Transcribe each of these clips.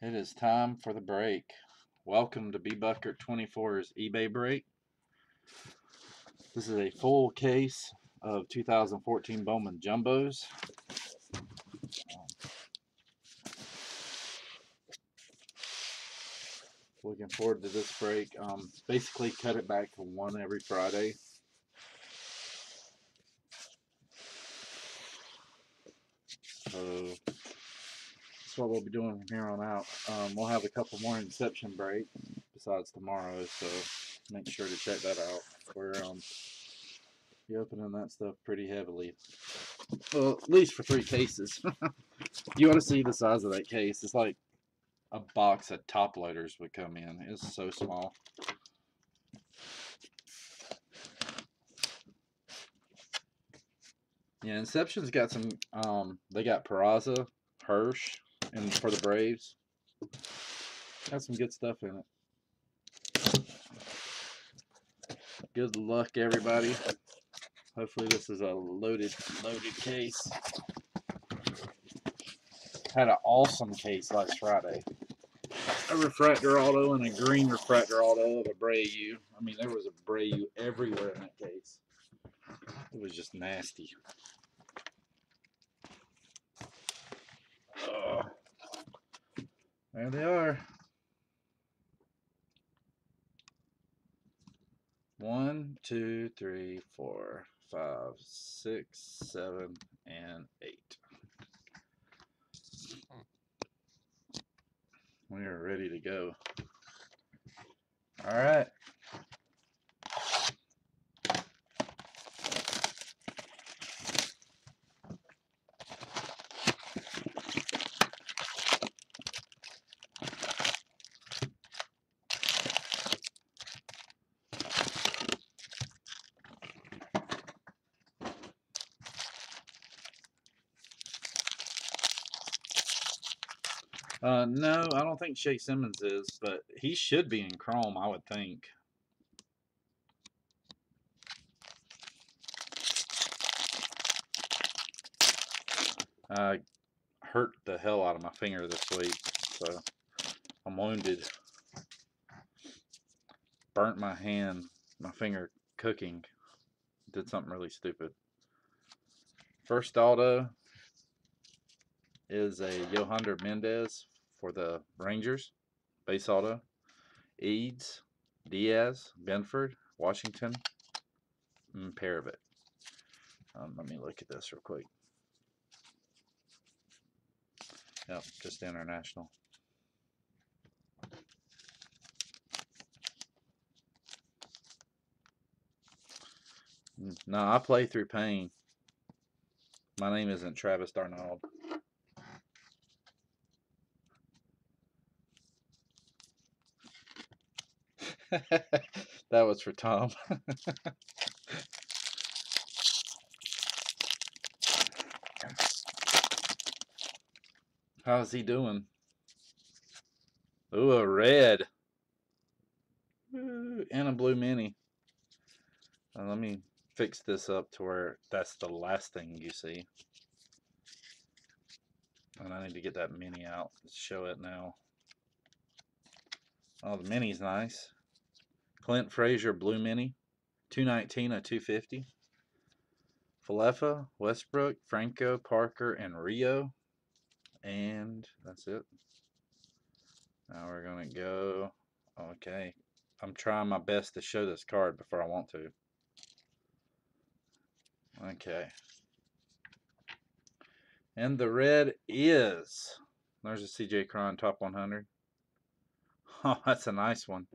It is time for the break. Welcome to B Bucker 24's eBay break. This is a full case of 2014 Bowman Jumbos. Looking forward to this break. Um, basically, cut it back to one every Friday. So that's what we'll be doing from here on out. Um, we'll have a couple more Inception breaks besides tomorrow, so make sure to check that out. We're um, be opening that stuff pretty heavily. Well, at least for three cases. you want to see the size of that case. It's like a box of top loaders would come in. It's so small. Yeah, Inception's got some. Um, they got Peraza, Hirsch, and for the Braves, got some good stuff in it. Good luck, everybody. Hopefully, this is a loaded, loaded case. Had an awesome case last Friday. A refractor auto and a green refractor auto of a Brayu. I mean, there was a Brayu everywhere in that case. It was just nasty. Oh. There they are. One, two, three, four, five, six, seven, and eight. We are ready to go. All right. No, I don't think Shae Simmons is, but he should be in Chrome, I would think. I hurt the hell out of my finger this week, so I'm wounded. Burnt my hand, my finger cooking. Did something really stupid. First auto is a Yohander Mendez for the Rangers, base auto. Eads, Diaz, Benford, Washington, and Paravit. Um, let me look at this real quick. Yep, just international. No, I play through pain. My name isn't Travis d'Arnaud. that was for Tom. How's he doing? Ooh, a red. Ooh, and a blue mini. Uh, let me fix this up to where that's the last thing you see. And I need to get that mini out. Let's show it now. Oh, the mini's nice. Clint Frazier Blue Mini, 219 a 250. Falefa, Westbrook, Franco, Parker, and Rio. And that's it. Now we're going to go. Okay. I'm trying my best to show this card before I want to. Okay. And the red is. There's a CJ Cron top 100. Oh, that's a nice one.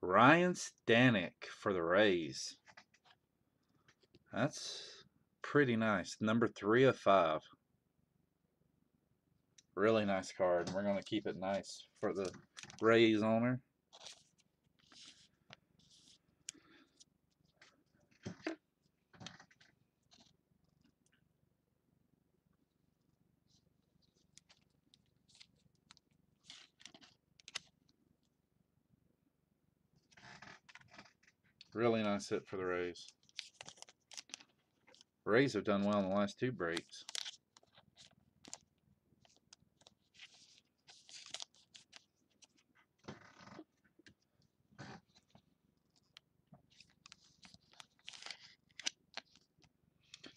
Ryan Stanek for the Rays. That's pretty nice. Number three of five. Really nice card. We're going to keep it nice for the Rays owner. Really nice hit for the Rays. Rays have done well in the last two breaks.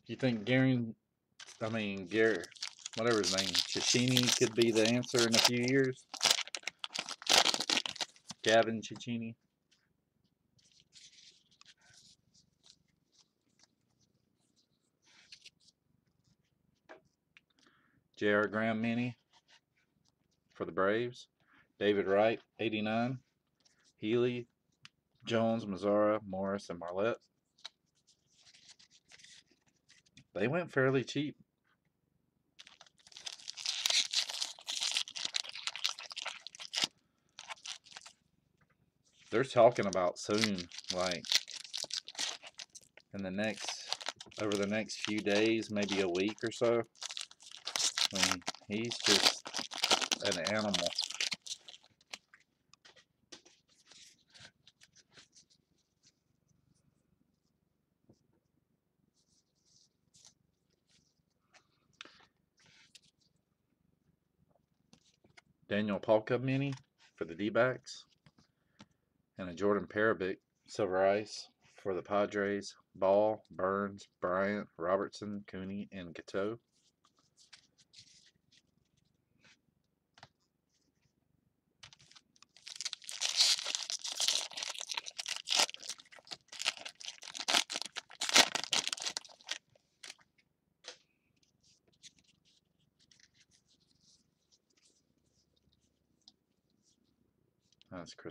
You think Gary, I mean Gary, whatever his name, Cecchini could be the answer in a few years? Gavin Cecchini. J.R. Graham Mini for the Braves. David Wright, 89. Healy, Jones, Mazara, Morris, and Marlette. They went fairly cheap. They're talking about soon, like in the next, over the next few days, maybe a week or so. He's just an animal. Daniel Palka mini for the D-backs. And a Jordan Paroubeck Silver Ice for the Padres. Ball, Burns, Bryant, Robertson, Cooney, and Gateau.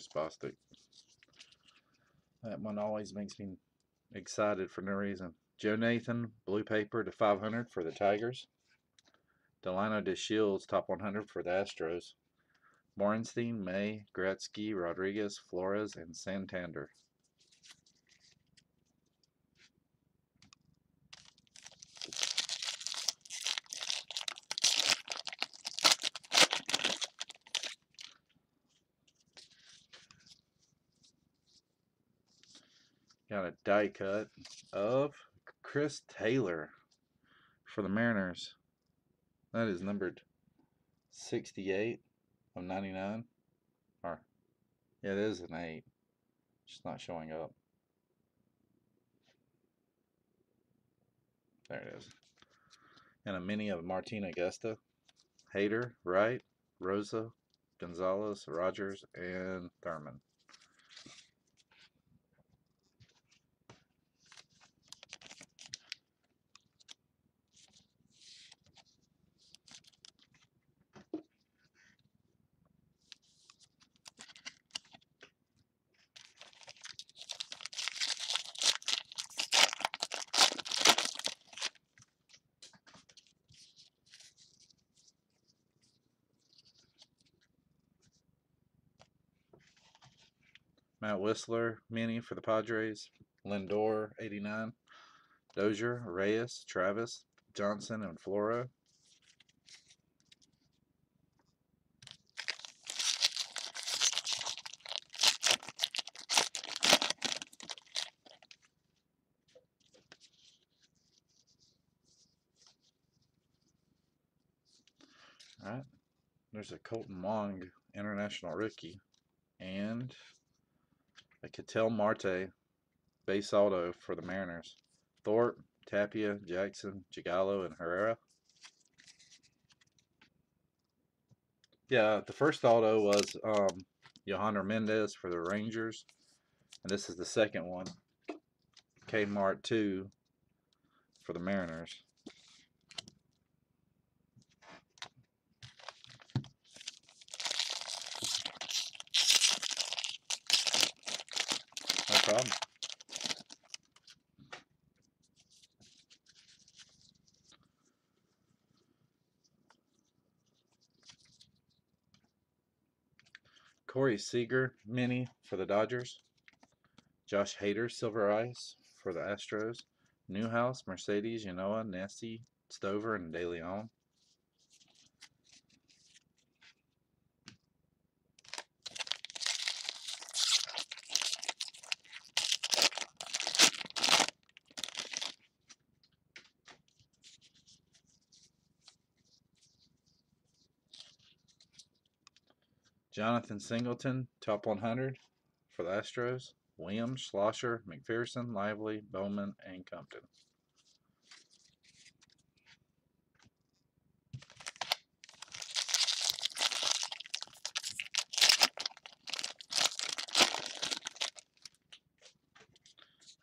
Bostic. That one always makes me excited for no reason. Joe Nathan, blue paper to 500 for the Tigers. Delino DeShields, top 100 for the Astros. Borenstein, May, Gretzky, Rodriguez, Flores, and Santander. Die cut of Chris Taylor for the Mariners. That is numbered 68 of 99. Or, yeah, it is an 8. Just not showing up. There it is. And a mini of Martin Agosta, Hader, Wright, Rosa, Gonzalez, Rogers, and Thurman. Matt Wisler, mini for the Padres. Lindor, 89. Dozier, Reyes, Travis, Johnson, and Floro. All right. There's a Kolten Wong international rookie. And a Ketel Marte base auto for the Mariners. Thorpe, Tapia, Jackson, Gigallo, and Herrera. Yeah, the first auto was um, Yohander Mendez for the Rangers. And this is the second one. Kmart 2 for the Mariners. No problem. Corey Seager, mini for the Dodgers. Josh Hader, Silver Ice for the Astros. Newhouse, Mercedes, Yanoa, Nessie, Stover, and De Jonathan Singleton, top 100 for the Astros. Williams, Schlosser, McPherson, Lively, Bowman, and Compton.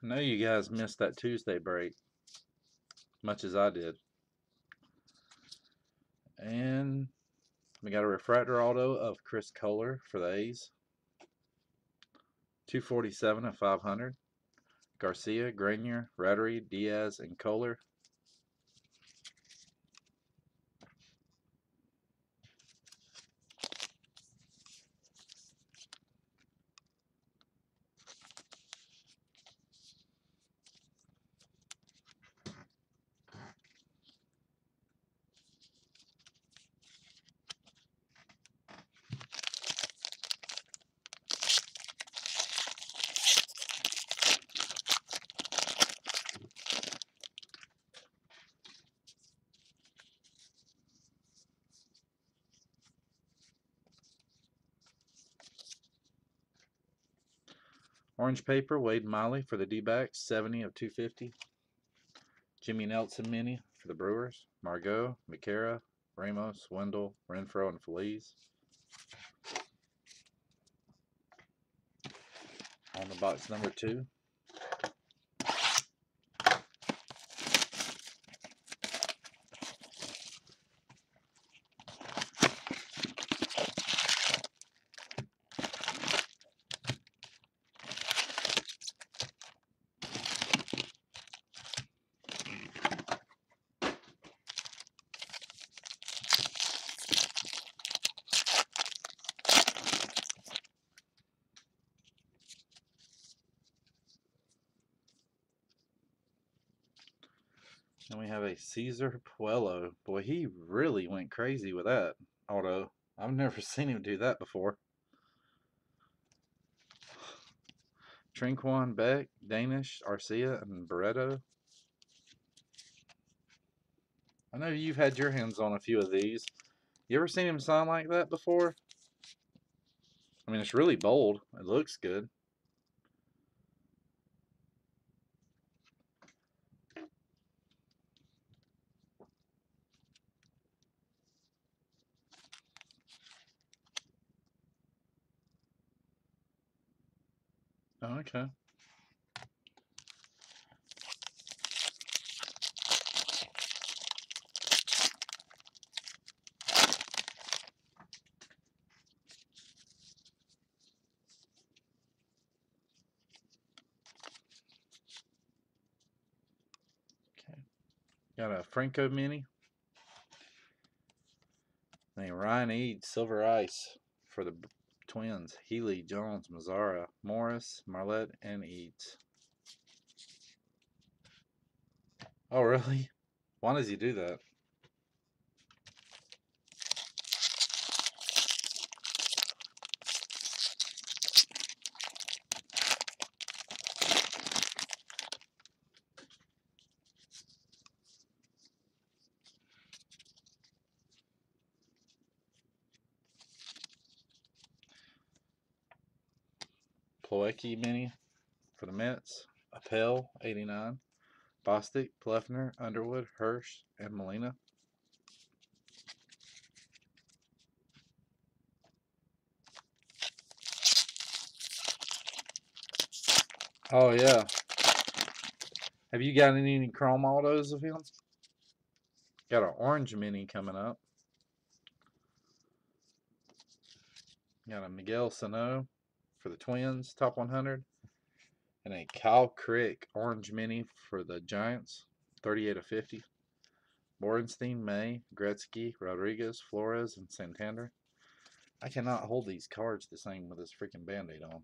I know you guys missed that Tuesday break, much as I did. Got a refractor auto of Chris Kohler for the A's. 247 of 500. Garcia, Grenier, Rattery, Diaz, and Kohler. Orange paper, Wade Miley for the D-backs, 70 of 250. Jimmy Nelson mini for the Brewers. Margot, McCara, Ramos, Wendell, Renfro, and Feliz. On the box number two. Cesar Puello. Boy, he really went crazy with that auto. I've never seen him do that before. Trinquan Beck, Danish, Arcia, and Barreto. I know you've had your hands on a few of these. You ever seen him sign like that before? I mean, it's really bold. It looks good. Oh, okay. Got a Franco Mini. Named Ryan Eads, Silver Ice for the Twins. Healy, Jones, Mazara, Morris, Marlette, and Eads. Oh, really? Why does he do that? Plawecki Mini for the Mets. Appel, 89. Bostic, Pleffner, Underwood, Hirsch, and Molina. Oh, yeah. Have you got any chrome autos of him? Got an orange mini coming up. Got a Miguel Sano for the Twins, top 100. And a Kyle Crick orange mini for the Giants, 38 of 50. Borenstein, May, Gretzky, Rodriguez, Flores, and Santander. I cannot hold these cards the same with this freaking band-aid on.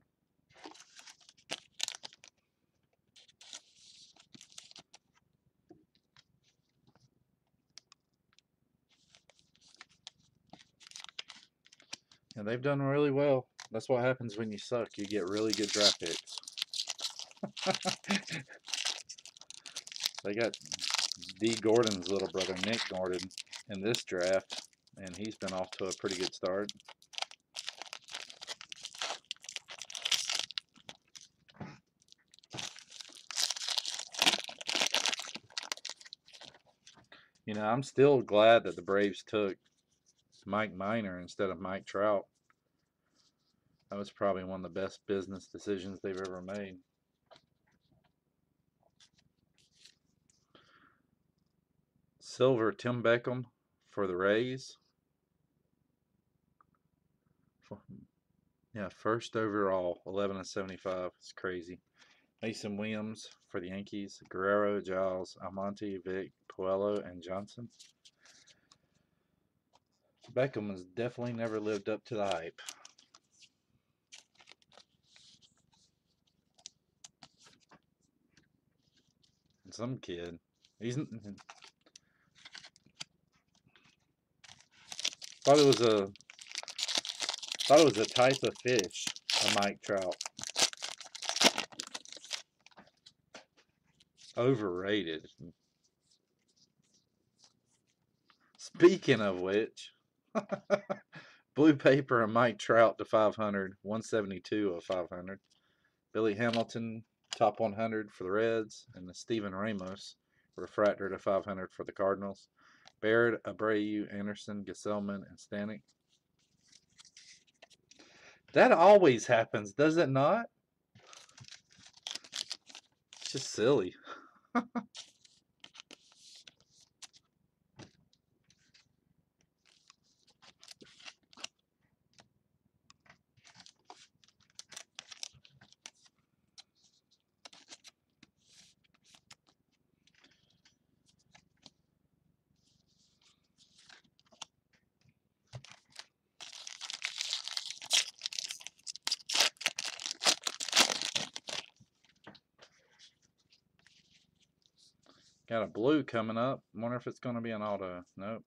And they've done really well. That's what happens when you suck. You get really good draft picks. they got D. Gordon's little brother, Nick Gordon, in this draft, and he's been off to a pretty good start. You know, I'm still glad that the Braves took Mike Minor instead of Mike Trout. That was probably one of the best business decisions they've ever made. Silver Tim Beckham for the Rays. Yeah, first overall, 11 and 75. It's crazy. Mason Williams for the Yankees. Guerrero, Giles, Almonte, Vic, Puello, and Johnson. Beckham has definitely never lived up to the hype. Some kid. He's thought it was a thought it was a type of fish, a Mike Trout. Overrated. Speaking of which, Blue Paper and Mike Trout to 500, 172 of 500. Billy Hamilton, top 100 for the Reds, and the Steven Ramos, refractor to 500 for the Cardinals. Baird, Abreu, Anderson, Gesselman, and Stanek. That always happens, does it not? It's just silly. Got a blue coming up. Wonder if it's going to be an auto. Nope.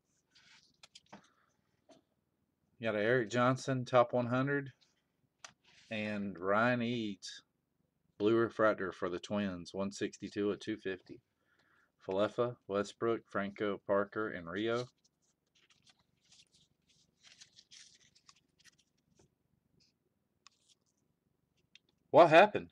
You got Eric Johnson, top 100. And Ryan Eads, blue refractor for the Twins, 162 at 250. Falefa, Westbrook, Franco, Parker, and Rio. What happened?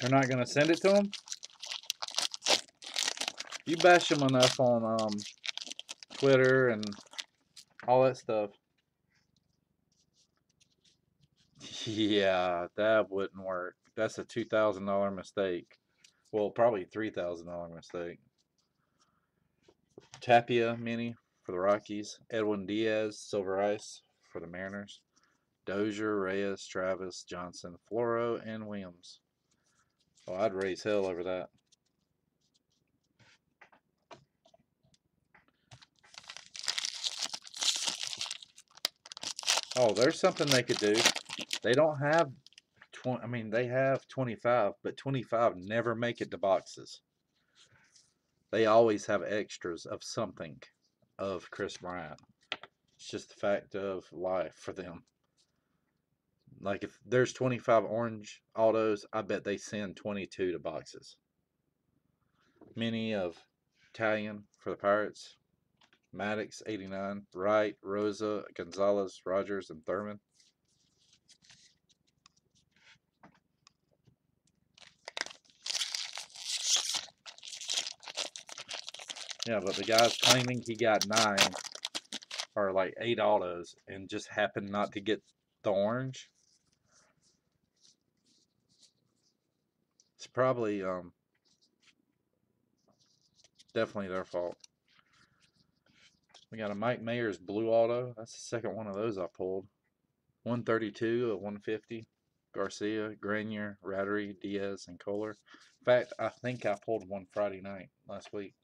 They're not going to send it to them? You bash them enough on um, Twitter and all that stuff. Yeah, that wouldn't work. That's a $2,000 mistake. Well, probably $3,000 mistake. Tapia Mini for the Rockies. Edwin Diaz, Silver Ice for the Mariners. Dozier, Reyes, Travis, Johnson, Floro, and Williams. Oh, I'd raise hell over that. Oh, there's something they could do. They don't have 20, I mean, they have 25, but 25 never make it to boxes. They always have extras of something of Kris Bryant. It's just the fact of life for them. Like if there's 25 orange autos, I bet they send 22 to boxes. Many of Italian for the Pirates. Maddox 89, Wright, Rosa, Gonzalez, Rogers, and Thurman. Yeah, but the guy's claiming he got nine or like eight autos and just happened not to get the orange. Probably um definitely their fault. We got a Mike Mayers blue auto. That's the second one of those I pulled. 132 of 150. Garcia, Granier, Rattery, Diaz, and Kohler. In fact, I think I pulled one Friday night last week.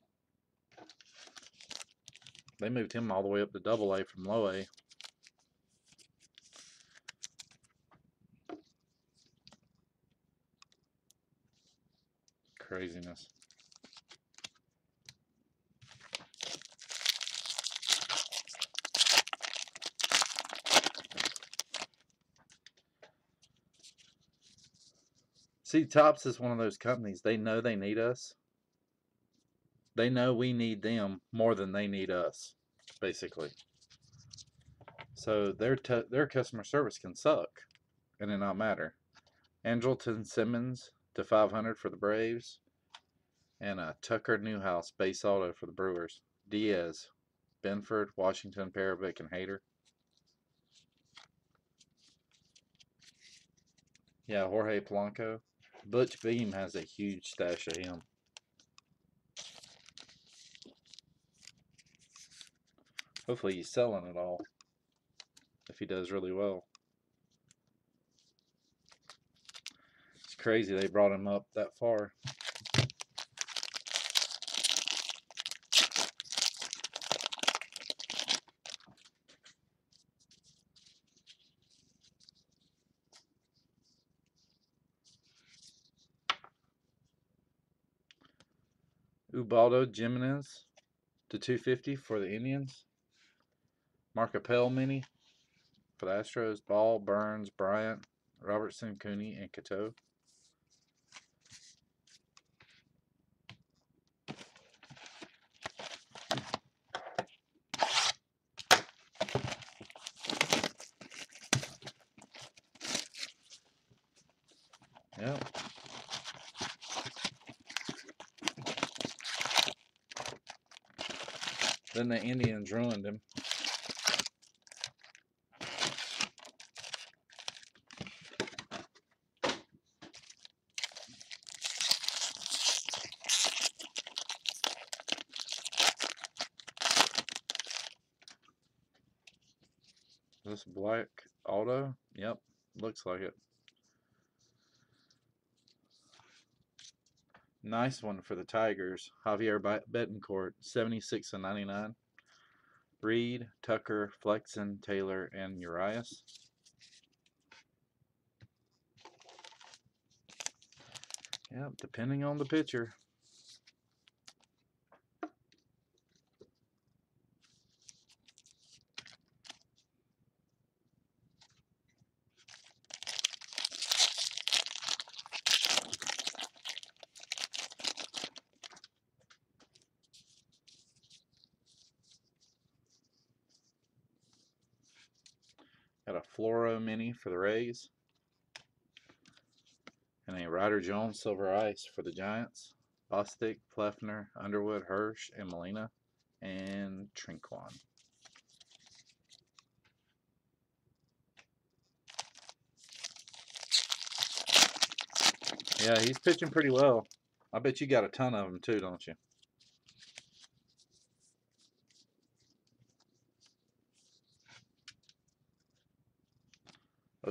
They moved him all the way up to double A from low A. Craziness. See, Topps is one of those companies. They know they need us. They know we need them more than they need us, basically. So their their customer service can suck, and it not matter. Andrelton Simmons to 500 for the Braves, and a Tucker Newhouse base auto for the Brewers. Diaz, Benford, Washington, Perovic, and Hader. Yeah, Jorge Polanco. Butch Beam has a huge stash of him. Hopefully he's selling it all. If he does really well. It's crazy they brought him up that far. Ubaldo Jimenez to 250 for the Indians. Mark Appel mini for the Astros. Ball, Burns, Bryant, Robertson, Cooney, and Cato. Yep. Then the Indians ruined him. This black auto? Yep, looks like it. Nice one for the Tigers. Javier Bet- Betancourt, 76 and 99. Reed, Tucker, Flexen, Taylor, and Urias. Yep, depending on the pitcher. Got a Floro mini for the Rays. And a Ryder Jones Silver Ice for the Giants. Bostic, Plefner, Underwood, Hirsch, and Molina. And Trinquan. Yeah, he's pitching pretty well. I bet you got a ton of them too, don't you?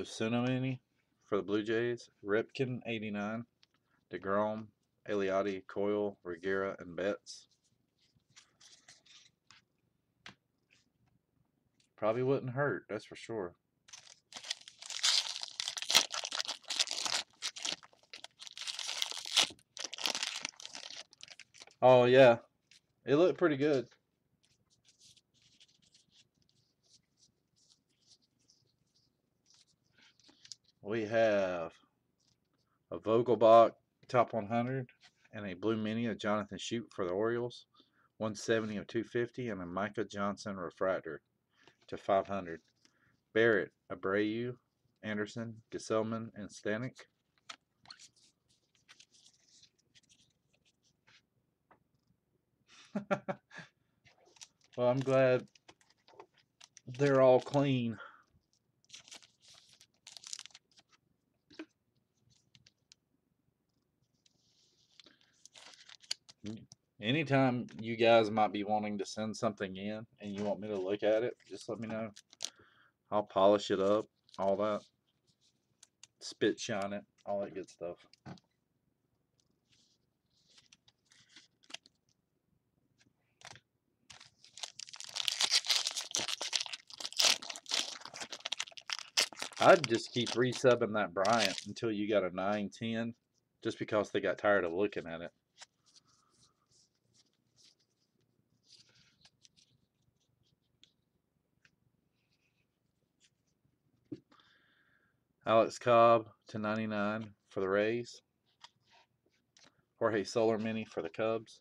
Osuna mini for the Blue Jays. Ripken 89. DeGrom, Eliade, Coyle, Regera, and Betts. Probably wouldn't hurt, that's for sure. Oh yeah, it looked pretty good. We have a Vogelbach top 100 and a blue mini of Jonathan Schoop for the Orioles, 170 of 250, and a Micah Johnson refractor to 500. Barrett, Abreu, Anderson, Gesselman, and Stanek. well, I'm glad they're all clean. Anytime you guys might be wanting to send something in and you want me to look at it, just let me know. I'll polish it up, all that. Spit shine it, all that good stuff. I'd just keep resubbing that Bryant until you got a 910 just because they got tired of looking at it. Alex Cobb to 99 for the Rays. Jorge Soler Mini for the Cubs.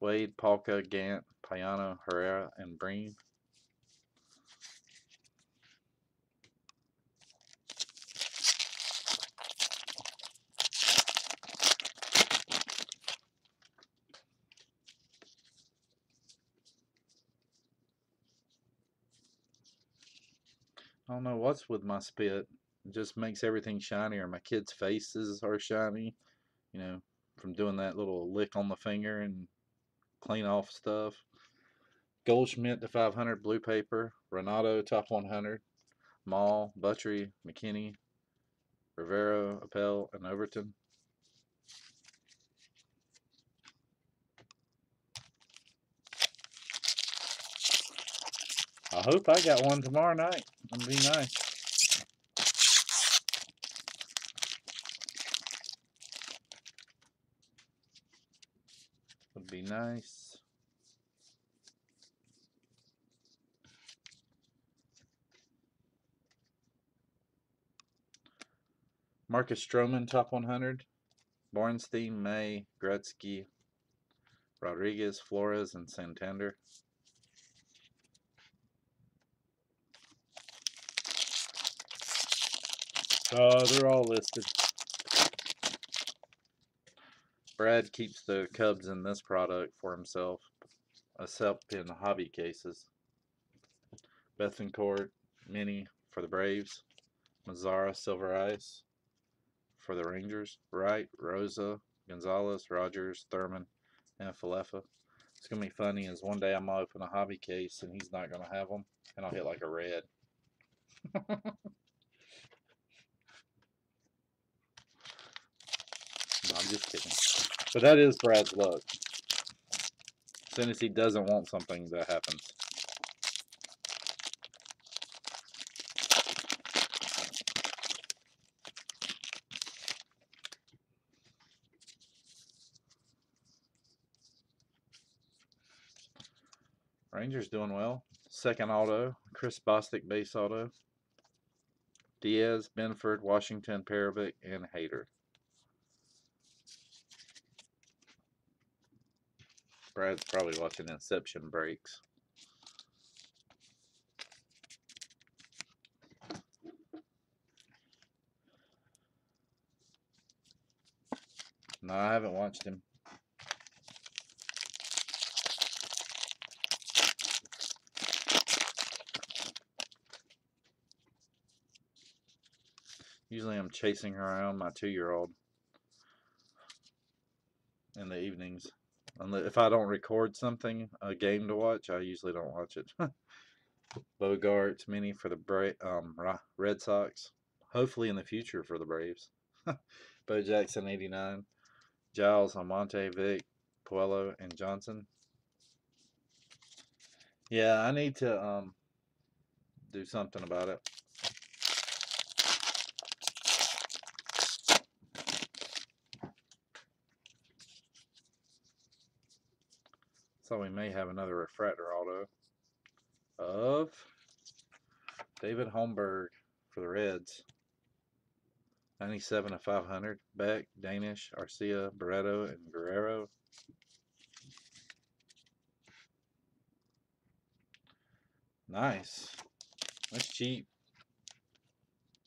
Wade, Polka, Gant, Payano, Herrera, and Breen. I don't know what's with my spit. Just makes everything shinier. My kids' faces are shiny, you know, from doing that little lick on the finger and clean off stuff. Goldschmidt to 500 blue paper, Renato top 100, Mall, Buttery, McKinney, Rivero, Appel, and Overton. I hope I got one tomorrow night. That'd be nice. Nice. Marcus Stroman, top 100. Borenstein, May, Gretzky, Rodriguez, Flores, and Santander. Uh, they're all listed. Brad keeps the Cubs in this product for himself, except in hobby cases. Bethancourt, Mini for the Braves. Mazara, Silver Ice for the Rangers. Wright, Rosa, Gonzalez, Rogers, Thurman, and Falefa. It's going to be funny is one day I'm going to open a hobby case and he's not going to have them, and I'll hit like a red. I'm just kidding. But that is Brad's luck. As soon as he doesn't want something, that happens. Rangers doing well. Second auto, Chris Bostic base auto. Diaz, Benford, Washington, Perovic, and Hader. Brad's probably watching Inception breaks. No, I haven't watched him. Usually I'm chasing around my two-year-old in the evenings. If I don't record something, a game to watch, I usually don't watch it. Bogaerts mini for the Bra um, Red Sox. Hopefully in the future for the Braves. Bo Jackson 89. Giles, Almonte, Vic, Puello, and Johnson. Yeah, I need to um, do something about it. So we may have another refractor auto of David Holmberg for the Reds. 97 of 500. Beck, Danish, Arcia, Barreto, and Guerrero. Nice. That's cheap.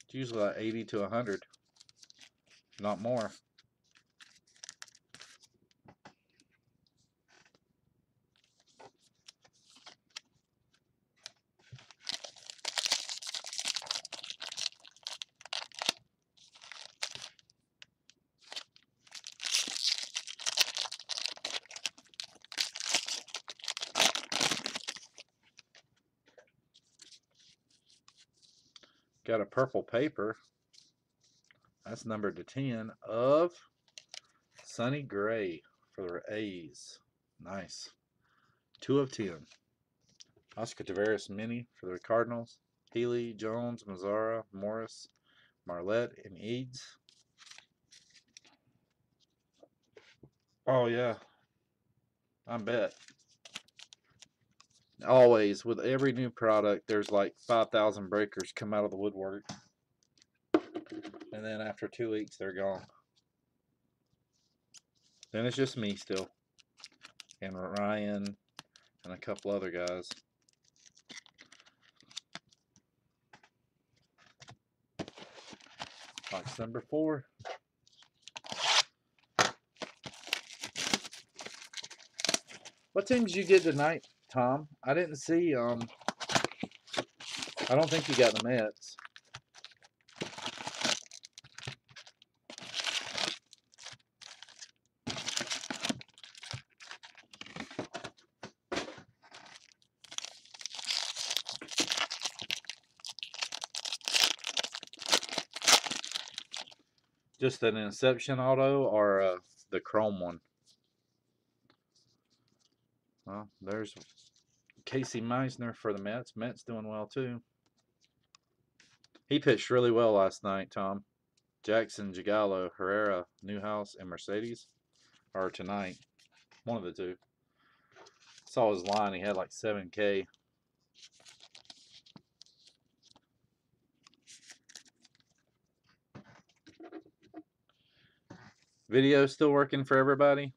It's usually like 80 to 100. Not more. Purple paper. That's numbered to 10 of Sonny Gray for A's. Nice. 2 of 10. Oscar Taveras Mini for the Cardinals. Healy, Jones, Mazara, Morris, Marlette, and Eads. Oh, yeah. I bet always with every new product there's like 5000 breakers come out of the woodwork. And then after two weeks they're gone. Then it's just me still. And Ryan and a couple other guys. Box number four. What teams you get tonight Tom. I didn't see um I don't think you got the Mets. Just an Inception auto or uh, the Chrome one? Well, there's Casey Meisner for the Mets. Mets doing well too. He pitched really well last night, Tom. Jackson, Gigallo, Herrera, Newhouse, and Mercedes are tonight. One of the two. Saw his line. He had like 7K. Video still working for everybody.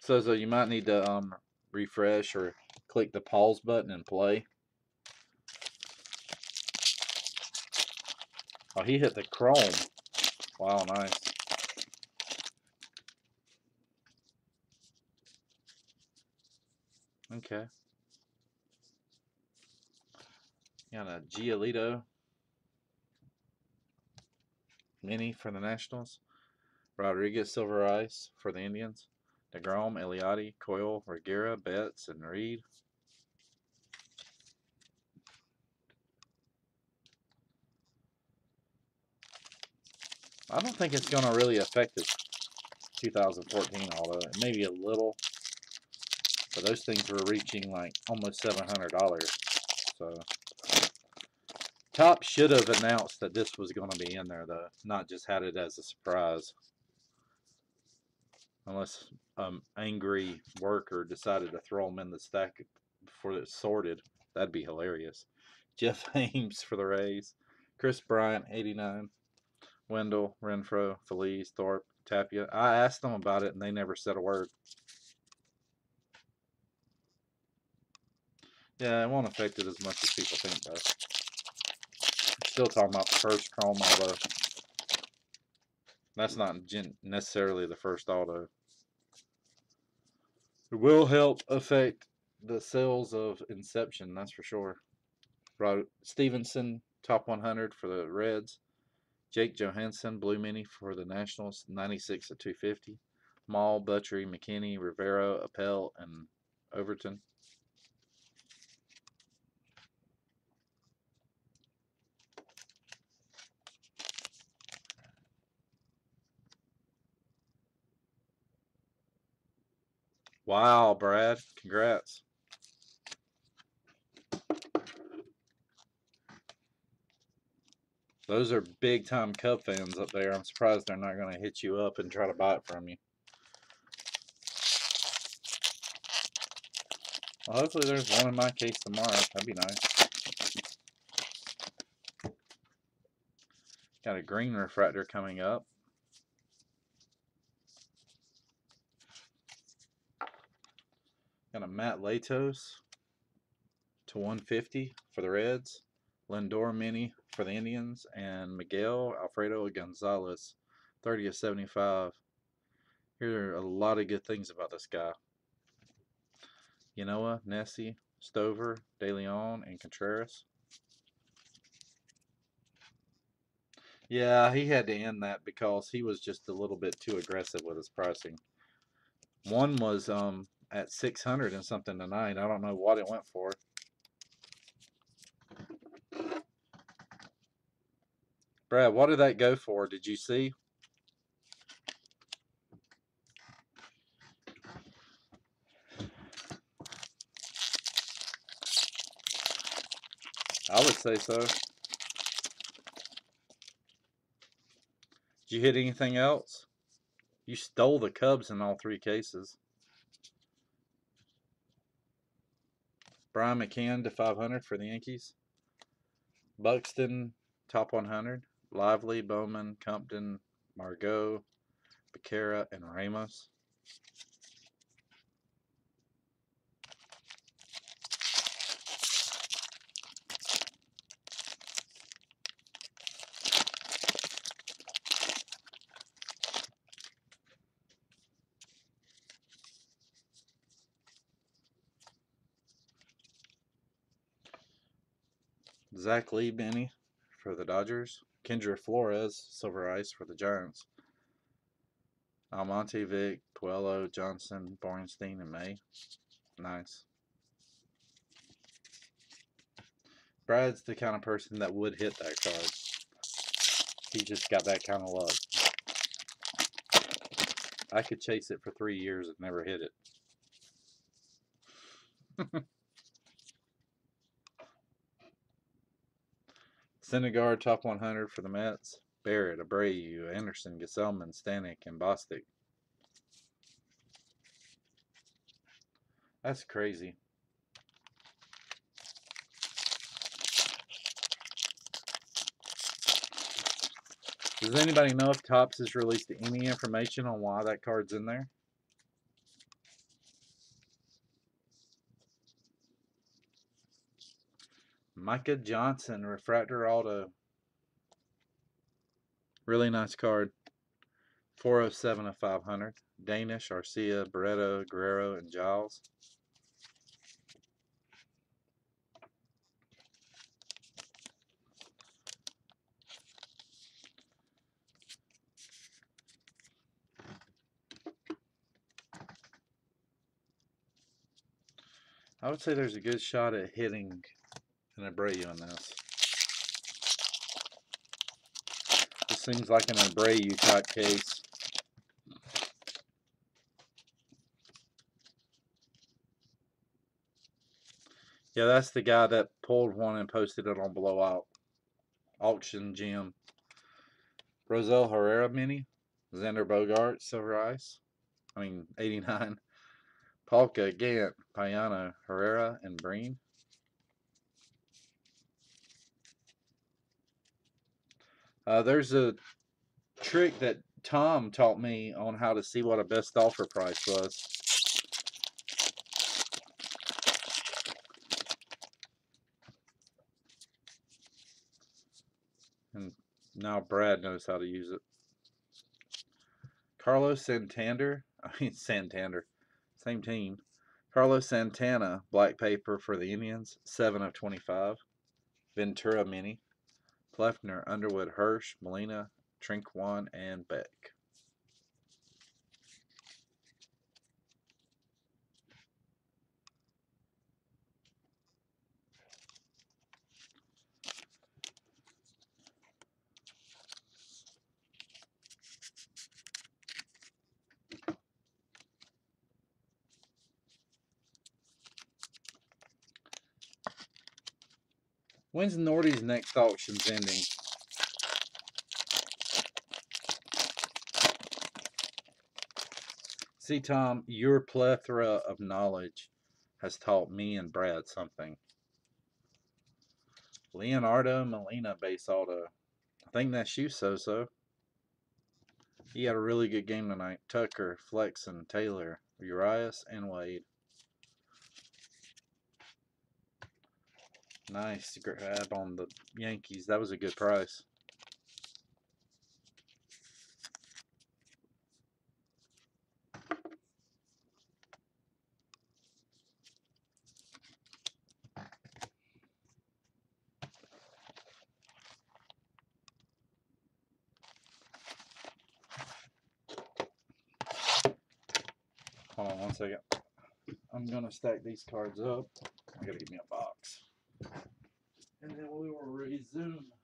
So, so you might need to um, refresh or click the pause button and play. Oh, he hit the chrome. Wow, nice. Okay. Got a Giolito mini for the Nationals. Rodriguez Silver Ice for the Indians. DeGrom, Eliati, Coyle, Reguera, Betts, and Reed. I don't think it's going to really affect the 2014, although it may be a little. But those things were reaching like almost $700. So, Topps should have announced that this was going to be in there, though. Not just had it as a surprise. Unless um, angry worker decided to throw them in the stack before it's sorted. That'd be hilarious. Jeff Ames for the Rays. Kris Bryant, 89. Wendle, Renfroe, Feliz, Thorpe, Tapia. I asked them about it and they never said a word. Yeah, it won't affect it as much as people think though. Still talking about the first chrome, although that's not necessarily the first auto. It will help affect the sales of Inception, that's for sure. Rob Stephenson, top 100 for the Reds. Jake Johansen, Blue Mini for the Nationals, 96 at 250. Mall, Buttrey, McKinney, Rivera, Appel, and Overton. Wow, Brad. Congrats. Those are big time Cub fans up there. I'm surprised they're not going to hit you up and try to buy it from you. Well, hopefully there's one in my case tomorrow. That'd be nice. Got a green refractor coming up. Got a Mat Latos to 150 for the Reds. Lindor Mini for the Indians, and Miguel Alfredo Gonzalez, 30 of 75. Here are a lot of good things about this guy. Ynoa, Nessie, Stover, De Leon, and Contreras. Yeah, he had to end that because he was just a little bit too aggressive with his pricing. One was um, at 600 and something tonight. I don't know what it went for. Brad, what did that go for? Did you see? I would say so. Did you hit anything else? You stole the Cubs in all three cases. Brian McCann to 500 for the Yankees. Buxton, top 100. Lively, Bowman, Compton, Margot, Becerra, and Ramos. Zach Lee Benny for the Dodgers. Kendry Flores, Silver Ice for the Giants. Almonte Vic, Puello, Johnson, Borenstein, and May. Nice. Brad's the kind of person that would hit that card. He just got that kind of luck. I could chase it for three years and never hit it. Syndergaard top 100 for the Mets. Barrett, Abreu, Anderson, Gesellman, Stanek, and Bostic. That's crazy. Does anybody know if Topps has released any information on why that card's in there? Micah Johnson, Refractor Auto. Really nice card. 407 of 500. Danish, Arcia, Barreto, Guerrero, and Giles. I would say there's a good shot at hitting an Abreu in this. This seems like an Abreu type case. Yeah, that's the guy that pulled one and posted it on Blowout. Auction Gym. Rosell Herrera Mini. Xander Bogaerts, Silver Ice. I mean, 89. Palka, Gant, Payano, Herrera, and Breen. Uh, there's a trick that Tom taught me on how to see what a best offer price was. And now Brad knows how to use it. Carlos Santander, I mean Santander, same team. Carlos Santana, black paper for the Indians, 7 of 25. Ventura Mini. Plefner, Underwood, Hirsch, Molina, Trinquan, and Beck. When's Nordy's next auction's ending? See, Tom, your plethora of knowledge has taught me and Brad something. Leonardo Molina base auto. I think that's you, Soso. He had a really good game tonight. Tucker, Flexen, Taylor, Urias, and Wade. Nice grab on the Yankees. That was a good price. Hold on one second. I'm gonna stack these cards up. I gotta get me a box. And we will resume.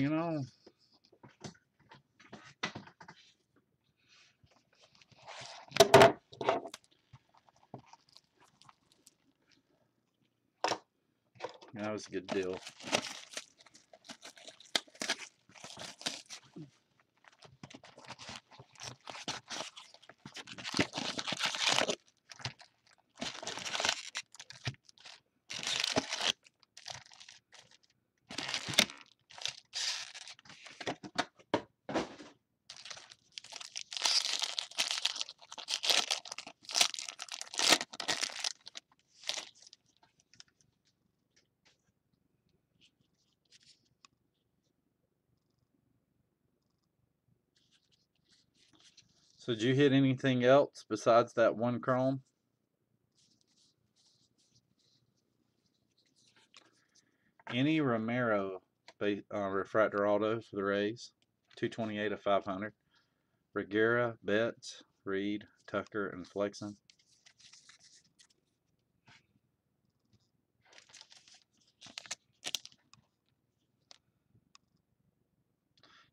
you know. That was a good deal. So did you hit anything else besides that one chrome? Enny Romero uh, refractor auto for the Rays, 228 of 500. Regera, Betts, Reed, Tucker, and Flexen.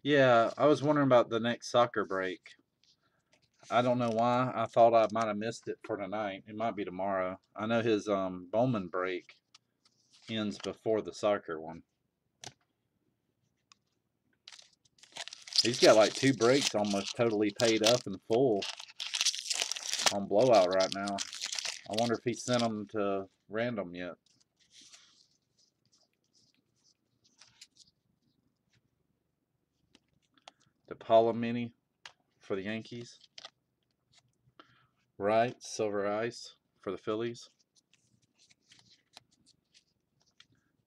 Yeah, I was wondering about the next soccer break. I don't know why. I thought I might have missed it for tonight. It might be tomorrow. I know his um, Bowman break ends before the soccer one. He's got like two breaks almost totally paid up and full on blowout right now. I wonder if he sent them to random yet. De Paula Mini for the Yankees. Right, Silver Ice for the Phillies.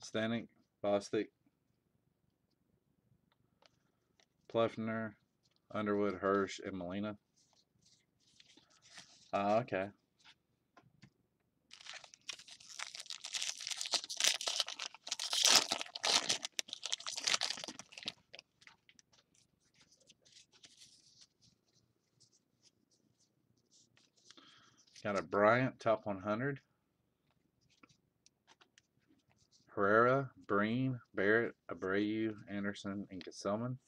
Stanek, Bostic, Plefner, Underwood, Hirsch, and Molina. Ah, okay. Got a Bryant, top 100. Herrera, Breen, Barrett, Abreu, Anderson, and Gesellman.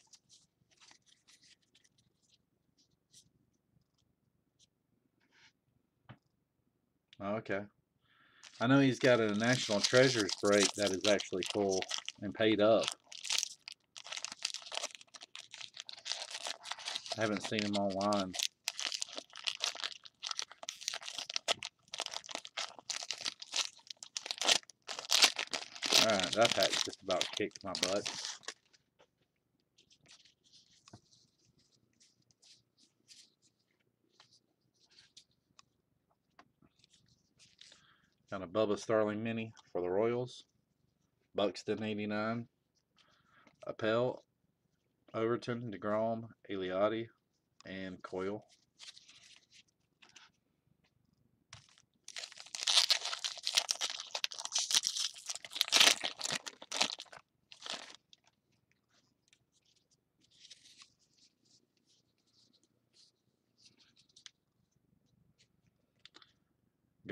Okay. I know he's got a National Treasures break that is actually full and paid up. I haven't seen him online. Alright, that pack just about kicked my butt. Got a Bubba Starling Mini for the Royals. Buxton 89. Appel, Overton, DeGrom, Eliotti, and Coyle.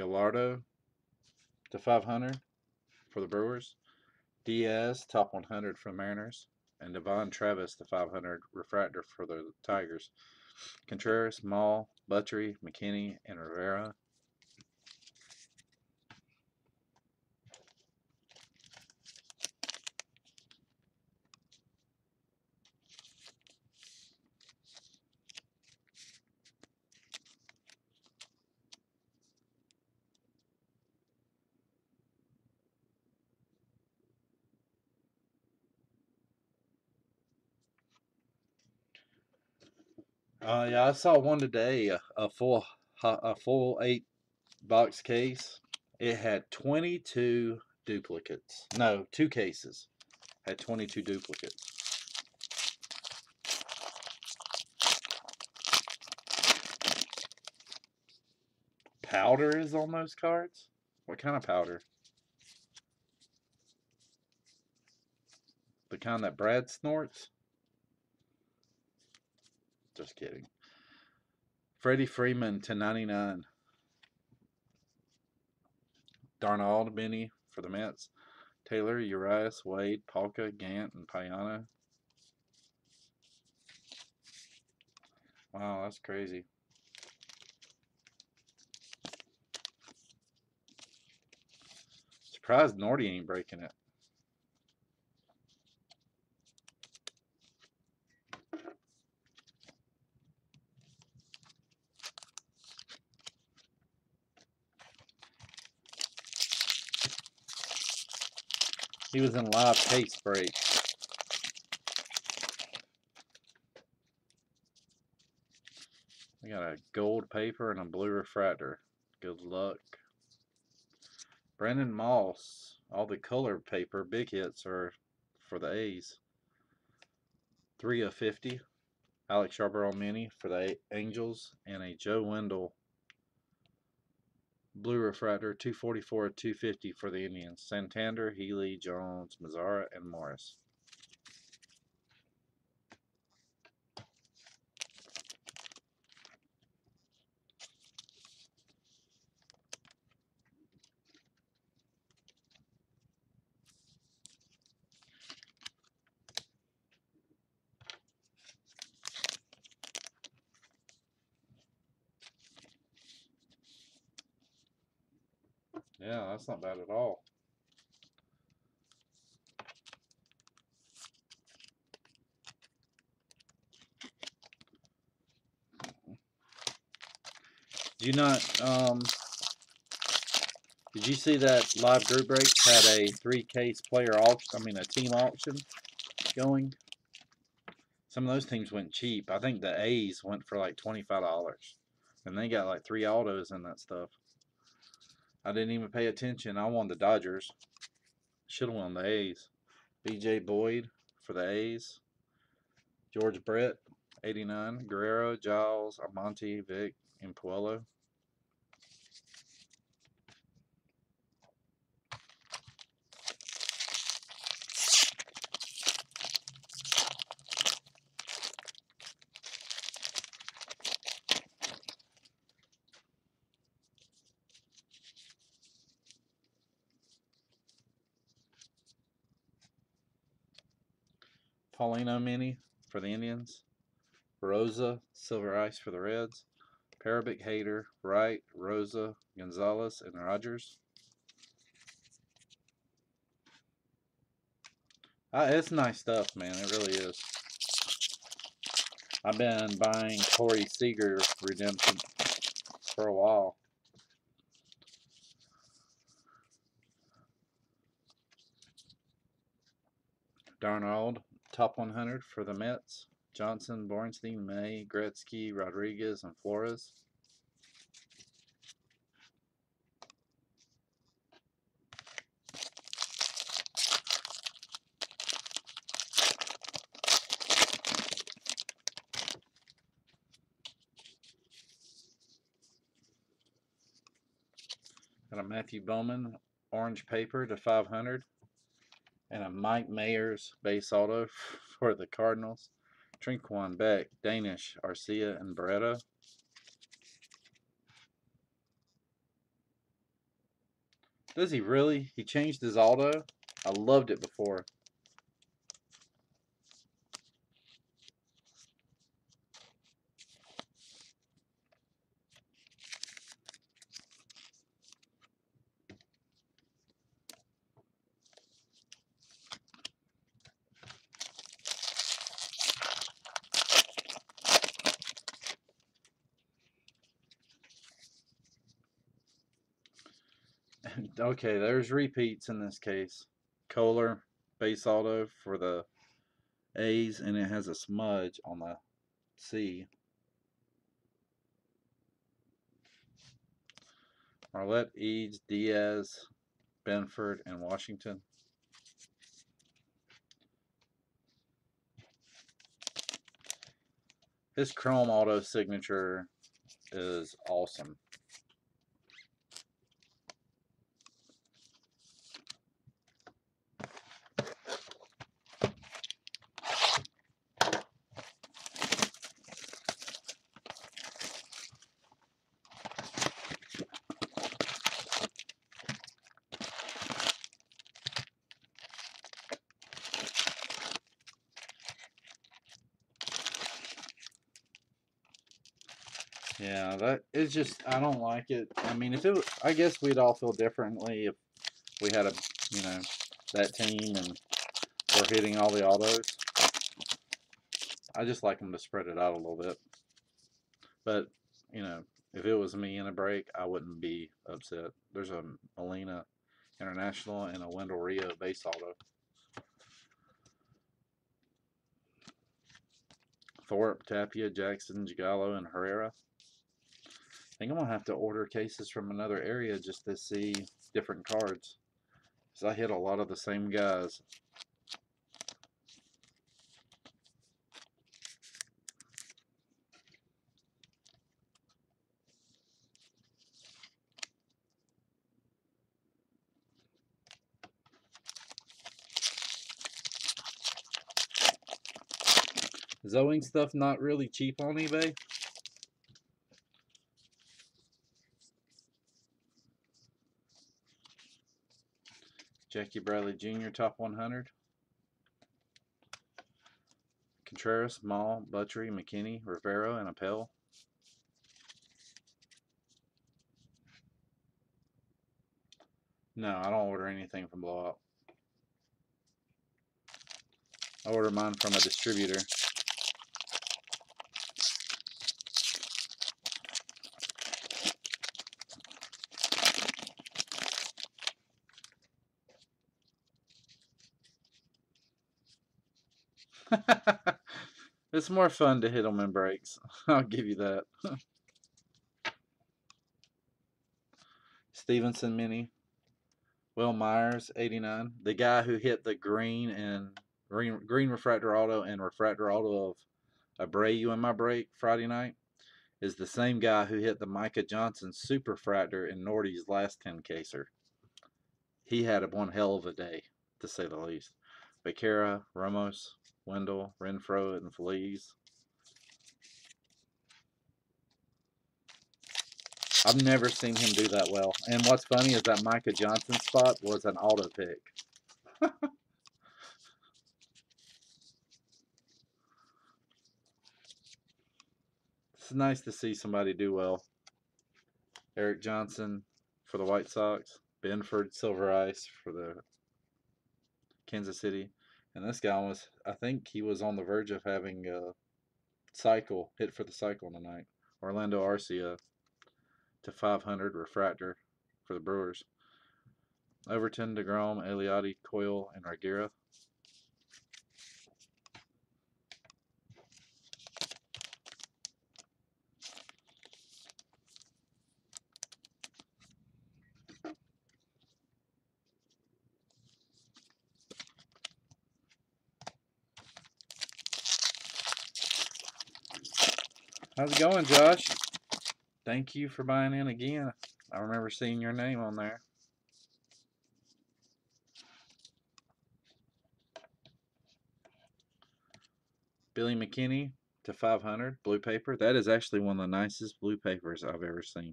Gallardo to 500 for the Brewers. Diaz top 100 for the Mariners. And Devon Travis to 500 refractor for the Tigers. Contreras, Mall, Buttrey, McKinney, and Rivera. Uh, yeah, I saw one today, a, a full a full eight box case. It had 22 duplicates. No, two cases had 22 duplicates. Powder is on those cards? What kind of powder? The kind that Brad snorts? Just kidding. Freddie Freeman to 99. d'Arnaud, Benny for the Mets. Taylor, Urias, Wade, Palka, Gant, and Payano. Wow, that's crazy. surprised Nordy ain't breaking it. He was in live case break. We got a gold paper and a blue refractor. Good luck. Brandon Moss. All the color paper, big hits are for the A's. 3 of 50. Alex Yarbrough Mini for the Angels. And a Joe Wendle Blue Refractor 244 of 250 for the Indians. Santander, Healy, Jones, Mazara, and Morris. Yeah, that's not bad at all. Do you not, um, did you see that live group breaks had a three case player auction, I mean a team auction going? Some of those teams went cheap. I think the A's went for like $25. And they got like three autos and that stuff. I didn't even pay attention. I won the Dodgers. Should have won the A's. BJ Boyd for the A's. George Brett, 89. Guerrero, Giles, Almonte, Vic, and Puello. Paulino Mini for the Indians. Rosa, Silver Ice for the Reds. Paroubeck Hader, Wright, Rosa, Gonzalez, and Rogers. Uh, it's nice stuff, man. It really is. I've been buying Corey Seager Redemption for a while. d'Arnaud, top 100 for the Mets. Johnson, Borenstein, May, Gretzky, Rodriguez, and Flores. Got a Matthew Bowman orange paper to 500 and a Mike Mayers base auto for the Cardinals. Trinquan Beck, Danish, Arcia, and Barreto. Does he really? He changed his auto? I loved it before. Okay, there's repeats in this case. Kohler base auto for the A's, and it has a smudge on the C. Marlette, Eads, Diaz, Benford, and Washington. This chrome auto signature is awesome. Is just I don't like it. I mean, if it, I guess we'd all feel differently if we had a, you know, that team and we're hitting all the autos. I just like them to spread it out a little bit. But, you know, if it was me in a break, I wouldn't be upset. There's a Molina International and a Wendell Rijo base auto. Thorpe, Tapia, Jackson, Gigallo, and Herrera. Think I'm gonna have to order cases from another area just to see different cards. Cause I hit a lot of the same guys. Zoing stuff not really cheap on eBay. Jackie Bradley Jr. top 100. Contreras, Mall, Buttrey, McKinney, Rivero, and Appel. No, I don't order anything from Blowout. I order mine from a distributor. it's more fun to hit them in breaks. I'll give you that. Stephenson Mini. Wil Myers, 89. The guy who hit the green and green, green refractor auto and refractor auto of Abreu in my break Friday night is the same guy who hit the Micah Johnson super fractor in Nordy's last 10 caser. He had one hell of a day, to say the least. Becerra, Ramos, Wendle, Renfroe, and Feliz. I've never seen him do that well. And what's funny is that Micah Johnson spot was an auto pick. it's nice to see somebody do well. Eric Johnson for the White Sox. Benford Silver Ice for the Kansas City. And this guy was, I think he was on the verge of having a cycle, hit for the cycle tonight. Orlando Arcia to 500 refractor for the Brewers. Overton, DeGrom, Eliati, Coyle, and Arguera. How's it going, Josh? Thank you for buying in again. I remember seeing your name on there. Billy McKinney to 500, blue paper. That is actually one of the nicest blue papers I've ever seen.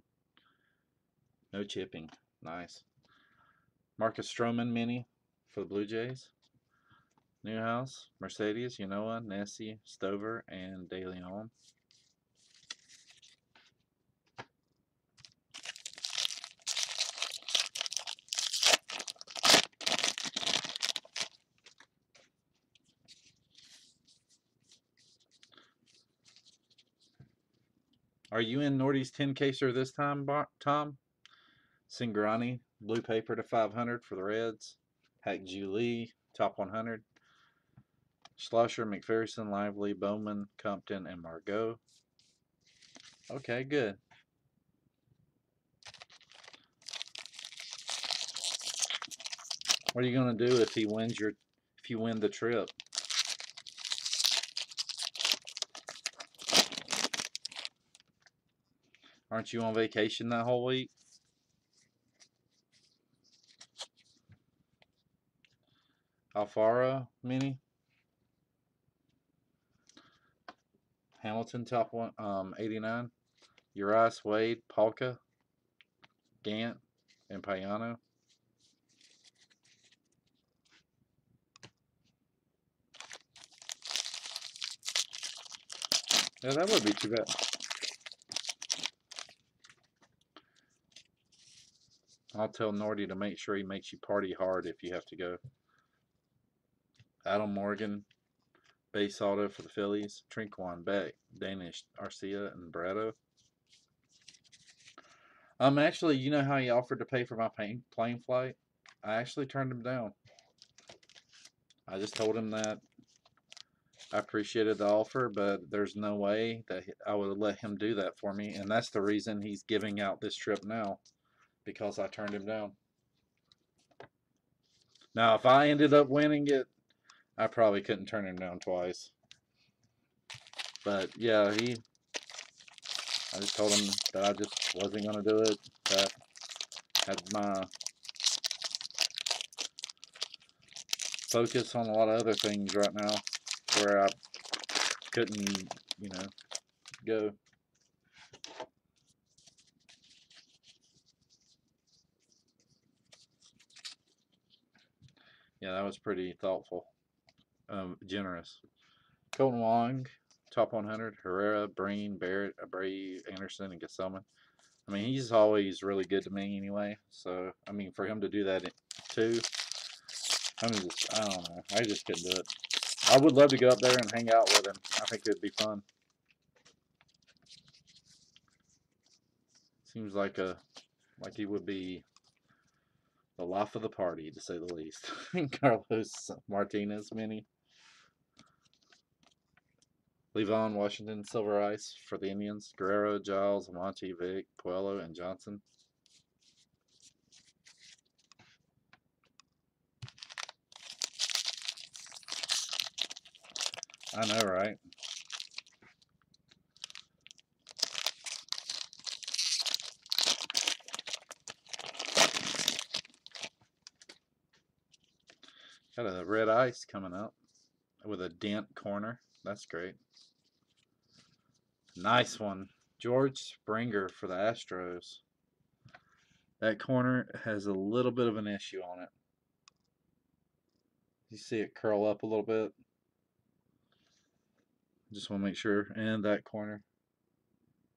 No chipping. Nice. Marcus Stroman mini for the Blue Jays. Newhouse, Mercedes, Ynoa, Nessie, Stover, and De Are you in Nordy's 10 caser this time, Tom? Cingrani, blue paper to 500 for the Reds. Hak-Ju Lee, top 100. Schlosser, McPherson, Lively, Bowman, Compton, and Margot. Okay, good. What are you going to do if he wins your if you win the trip? Aren't you on vacation that whole week? Alfaro mini. Hamilton top one um 89. Urias Wade, Palka, Gant, and Payano. Yeah, that would be too bad. I'll tell Nordy to make sure he makes you party hard if you have to go. Adam Morgan, base auto for the Phillies. Trinquan Beck, Danish Arcia, and Barreto. Um, actually, you know how he offered to pay for my plane plane flight? I actually turned him down. I just told him that I appreciated the offer, but there's no way that I would let him do that for me, and that's the reason he's giving out this trip now, because I turned him down. Now, if I ended up winning it, I probably couldn't turn him down twice. But yeah, he. I just told him that I just wasn't gonna do it. That had my focus on a lot of other things right now, where I couldn't, you know, go. Yeah, that was pretty thoughtful, um, generous. Kolten Wong, top 100. Herrera, Breen, Barrett, Abreu, Anderson, and Gesellman. I mean, he's always really good to me anyway. So, I mean, for him to do that too, I'm just, I don't know. I just couldn't do it. I would love to go up there and hang out with him. I think it'd be fun. Seems like a, like he would be the life of the party, to say the least. Carlos Martinez, mini. Levon Washington, Silver Ice for the Indians. Guerrero, Giles, Monty, Vic, Puello, and Johnson. I know, right? Got a red ice coming up with a dent corner. That's great. Nice one. George Springer for the Astros. That corner has a little bit of an issue on it. You see it curl up a little bit. Just want to make sure. And that corner.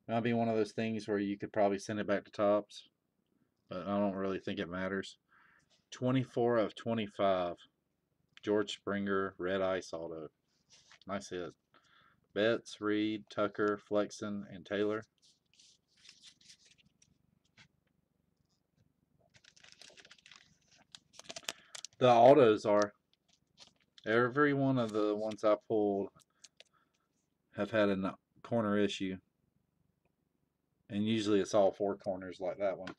That'll be one of those things where you could probably send it back to Topps. But I don't really think it matters. 24 of 25. George Springer, Red Ice Auto. Nice hit. Betts, Reed, Tucker, Flexen, and Taylor. The autos are every one of the ones I pulled have had a corner issue. And usually it's all four corners like that one.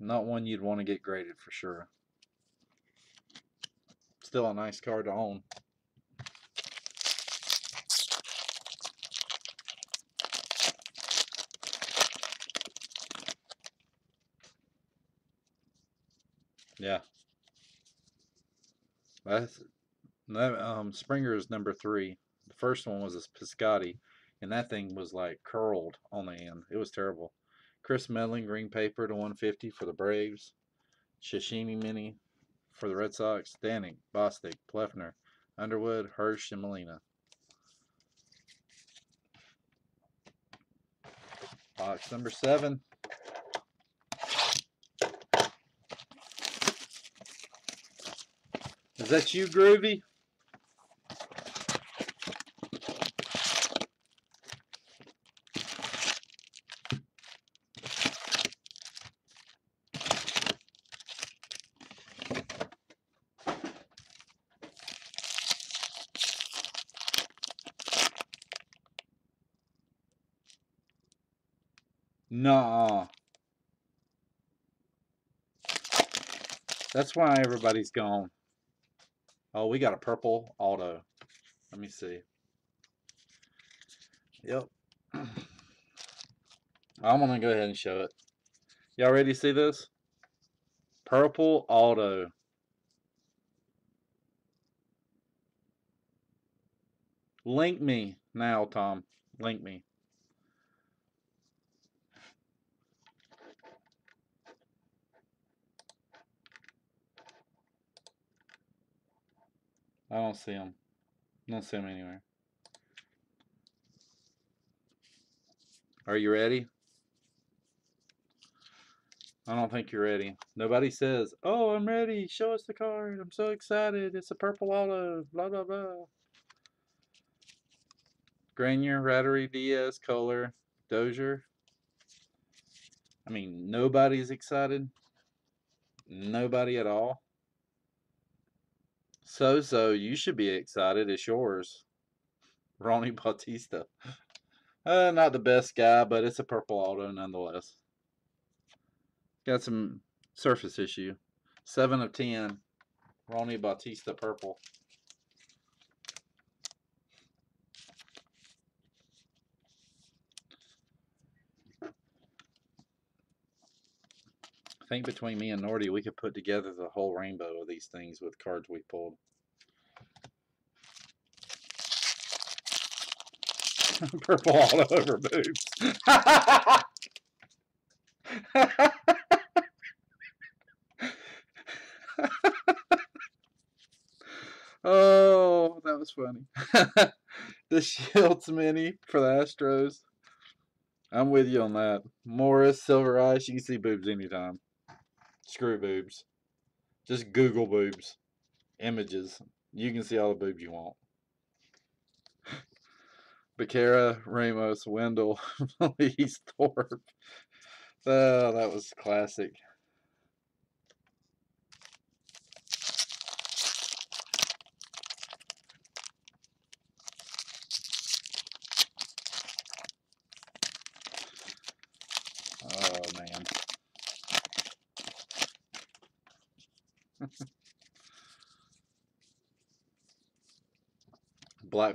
Not one you'd want to get graded for sure. Still a nice card to own. Yeah. That's that um Springer is number three. The first one was a Piscotti, and that thing was like curled on the end. It was terrible. Kris Medlen, green paper to 150 for the Braves. Cecchini Mini for the Red Sox. Danik, Bostic, Plefner, Underwood, Hirsch, and Molina. Box number seven. Is that you, Groovy? Nah. That's why everybody's gone. Oh, we got a purple auto. Let me see. Yep. I'm going to go ahead and show it. Y'all ready to see this? Purple auto. Link me now, Tom. Link me. I don't see them. Don't see them anywhere. Are you ready? I don't think you're ready. Nobody says, "Oh, I'm ready. Show us the card. I'm so excited. It's a purple auto." Blah blah blah. Granier, Rattery, Diaz, Kohler, Dozier. I mean, nobody's excited. Nobody at all. So so, you should be excited. It's yours. Ronnie Bautista. Uh, not the best guy, but it's a purple auto nonetheless. Got some surface issue. 7 of 10. Ronnie Bautista purple. Think between me and Nordy, we could put together the whole rainbow of these things with cards we pulled. Purple all over boobs. oh, that was funny. DeShields mini for the Astros. I'm with you on that. Morris, Silver Ice, you can see boobs anytime. Screw boobs. Just Google boobs. Images. You can see all the boobs you want. Becerra, Ramos, Wendle, Lee Thorpe. Oh, that was classic. Oh, man.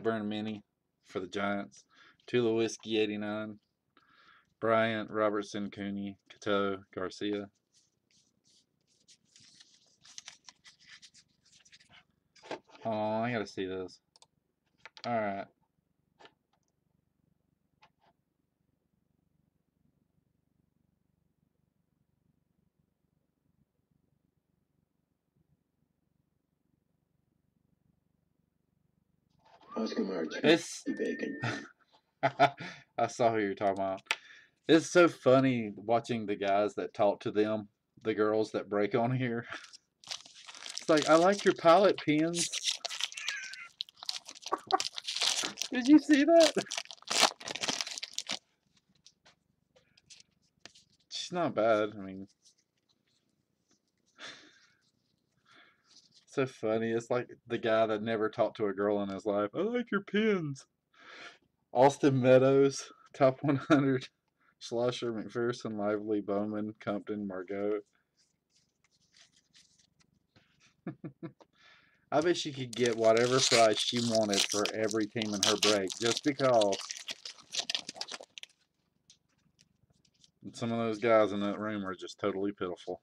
Blackburn Mini for the Giants. Tulowitzki 89. Bryant, Robertson, Cooney, Cato, Garcia. Oh, I gotta see this. Alright. Oscar March. It's Bacon. I saw who you're talking about. It's so funny watching the guys that talk to them, the girls that break on here. It's like, I like your palette pins. Did you see that? She's not bad. I mean, so funny. It's like the guy that never talked to a girl in his life. I like your pins. Austin Meadows, top 100. Schlosser, McPherson, Lively, Bowman, Compton, Margot. I bet she could get whatever price she wanted for every team in her break just because some of those guys in that room are just totally pitiful.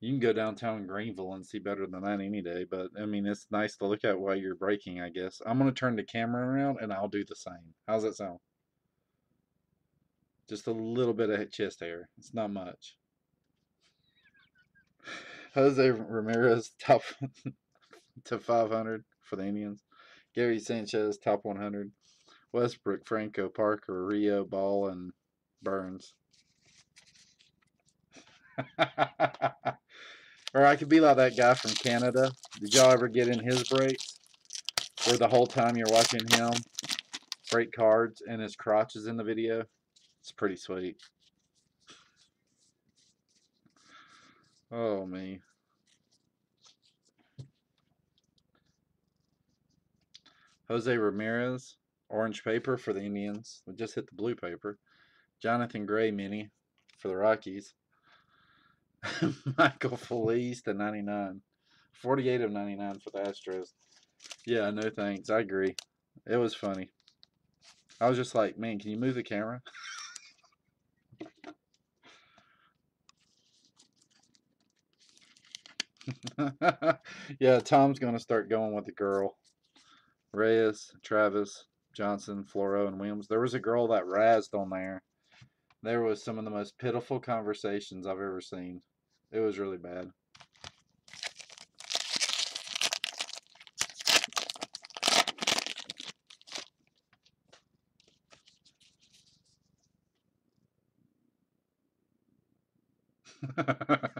You can go downtown Greenville and see better than that any day, but I mean, it's nice to look at while you're breaking, I guess. I'm going to turn the camera around and I'll do the same. How's that sound? Just a little bit of chest hair. It's not much. Jose Ramirez, top to 500 for the Indians. Gary Sanchez, top 100. Westbrook, Franco, Parker, Rijo, Ball, and Burns. or I could be like that guy from Canada. Did y'all ever get in his breaks? Where the whole time you're watching him break cards and his crotch is in the video? It's pretty sweet. Oh, me. Jose Ramirez, orange paper for the Indians. We just hit the blue paper. Jonathan Gray mini for the Rockies. Michael Feliz to 99. 48 of 99 for the Astros. Yeah, no thanks. I agree. It was funny. I was just like, man, can you move the camera? yeah, Tom's going to start going with the girl. Reyes, Travis, Johnson, Floro, and Williams. There was a girl that razzed on there. There was some of the most pitiful conversations I've ever seen. It was really bad. it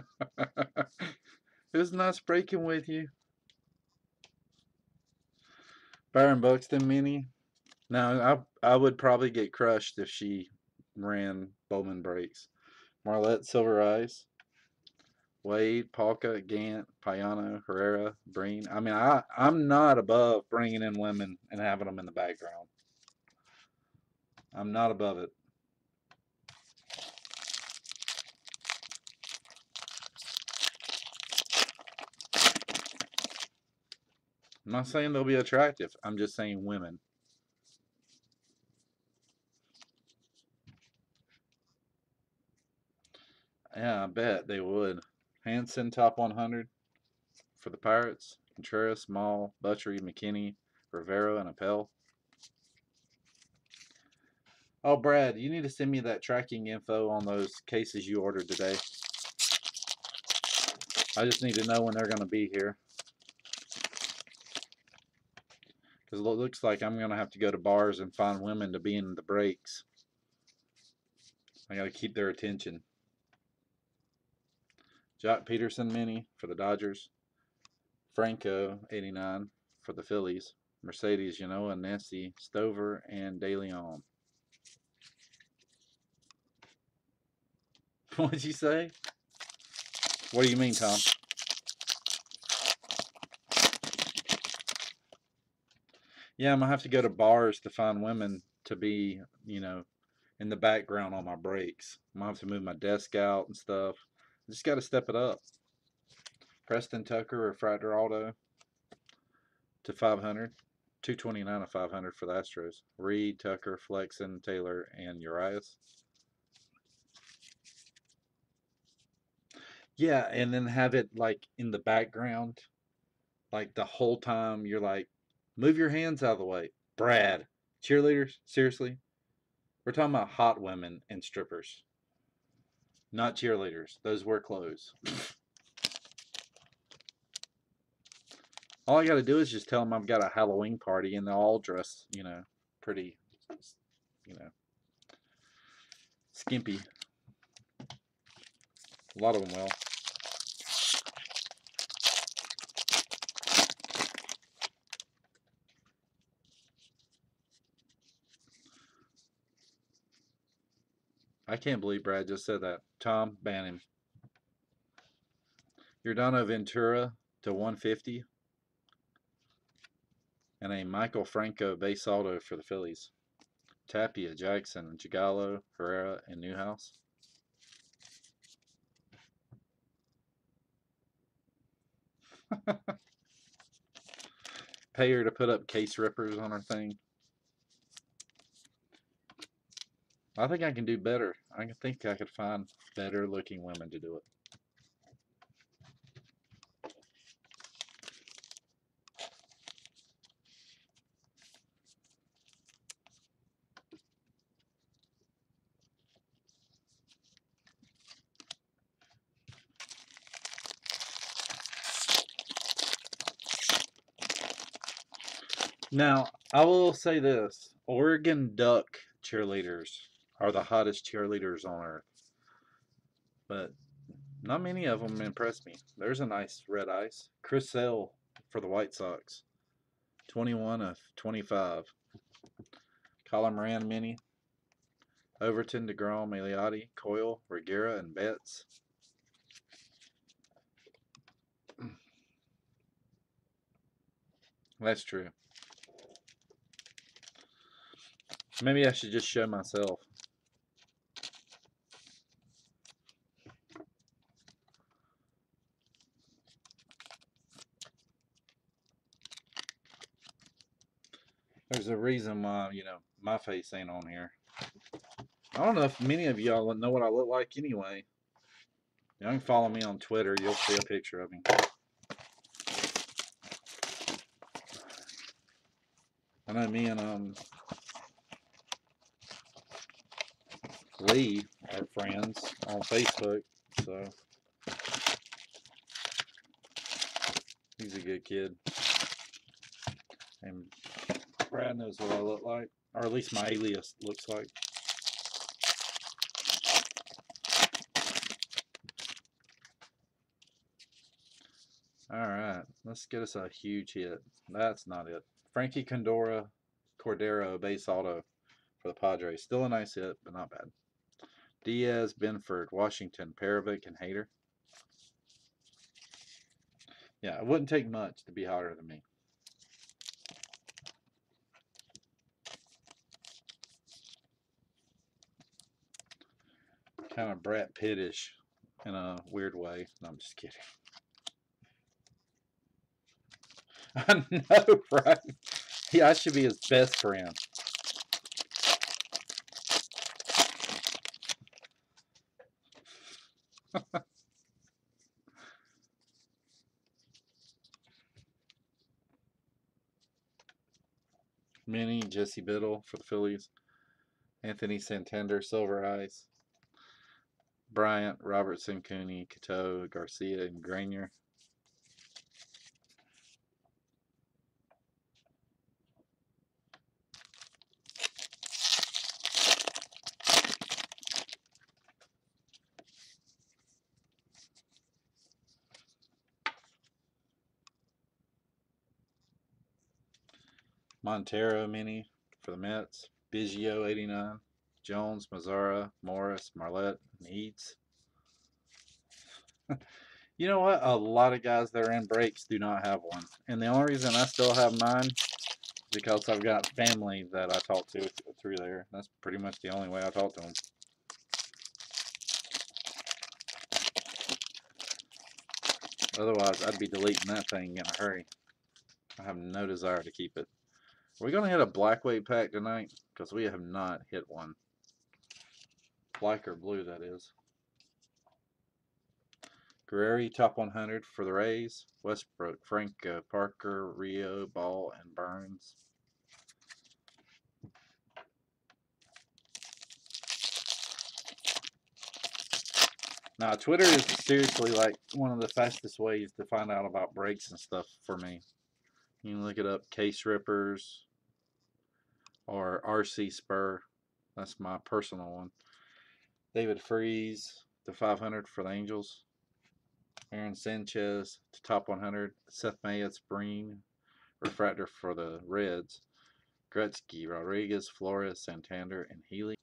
was nice breaking with you. Byron Buxton mini. Now I I would probably get crushed if she ran Bowman breaks. Marlette Silver Ice. Wade, Palka, Gant, Payano, Herrera, Breen. I mean, I, I'm not above bringing in women and having them in the background. I'm not above it. I'm not saying they'll be attractive. I'm just saying women. Yeah, I bet they would. Hanson top 100 for the Pirates. Contreras, Mall, Buttrey, McKinney, Rivera, and Appel. Oh, Brad, you need to send me that tracking info on those cases you ordered today. I just need to know when they're going to be here. Because it looks like I'm going to have to go to bars and find women to be in the breaks. I got to keep their attention. Joc Pederson mini for the Dodgers. Franco 89 for the Phillies. Mercedes, you know, and Nancy Stover and De Leon. What'd you say? What do you mean, Tom? Yeah, I'm gonna have to go to bars to find women to be, you know, in the background on my breaks. I'm gonna have to move my desk out and stuff. Just gotta step it up. Preston Tucker or Refractor Auto to 500. 229 of 500 for the Astros. Reed, Tucker, Flexen, Taylor, and Urias. Yeah, and then have it like in the background, like the whole time you're like, move your hands out of the way. Brad, cheerleaders, seriously? We're talking about hot women and strippers, not cheerleaders. Those wear clothes. all I got to do is just tell them I've got a Halloween party and they'll all dress, you know, pretty, you know, skimpy. A lot of them will. I can't believe Brad just said that. Tom, ban him. Yordano Ventura to 150 and a Michael Franco base auto for the Phillies. Tapia, Jackson, Gigallo, Herrera, and Newhouse. Pay her to put up case rippers on her thing. I think I can do better. I think I could find better looking women to do it. Now, I will say this Oregon Duck cheerleaders are the hottest cheerleaders on earth. But not many of them impress me. There's a nice red ice. Chris Sale for the White Sox. 21 of 25. Colin Moran Mini. Overton, DeGrom, Eliati, Coyle, Reguera, and Betts. That's true. Maybe I should just show myself. There's a reason why, you know, my face ain't on here. I don't know if many of y'all know what I look like anyway. You can follow me on Twitter. You'll see a picture of me. I know me and um Lee are friends on Facebook, so he's a good kid. And Brad knows what I look like, or at least my alias looks like. Alright, let's get us a huge hit. That's not it. Frankie Condora Cordero base auto for the Padres. Still a nice hit, but not bad. Diaz, Benford, Washington, Paroubeck and Hader. Yeah, it wouldn't take much to be hotter than me. Kind of Brad Pittish in a weird way. No, I'm just kidding. I know, right? Yeah, I should be his best friend. Minnie, Jesse Biddle for the Phillies. Anthony Santander, Silver Ice. Bryant, Robertson, Cooney, Cato, Garcia, and Granier. Montero mini for the Mets. Biggio 89. Jones, Mazara, Morris, Marlette, and Eads. you know what? A lot of guys that are in breaks do not have one. And the only reason I still have mine is because I've got family that I talk to through there. That's pretty much the only way I talk to them. Otherwise, I'd be deleting that thing in a hurry. I have no desire to keep it. Are we going to hit a black wave pack tonight? Because we have not hit one. Black or blue, that is. Guerrero, top 100 for the Rays. Westbrook, Franco, uh, Parker, Rijo, Ball, and Burns. Now, Twitter is seriously like one of the fastest ways to find out about breaks and stuff for me. You can look it up, Case Rippers or RC Spur. That's my personal one. David Freese to 500 for the Angels. Aaron Sanchez to top 100. Seth Mejias-Brean refractor for the Reds. Gretzky, Rodriguez, Flores, Santander, and Healy.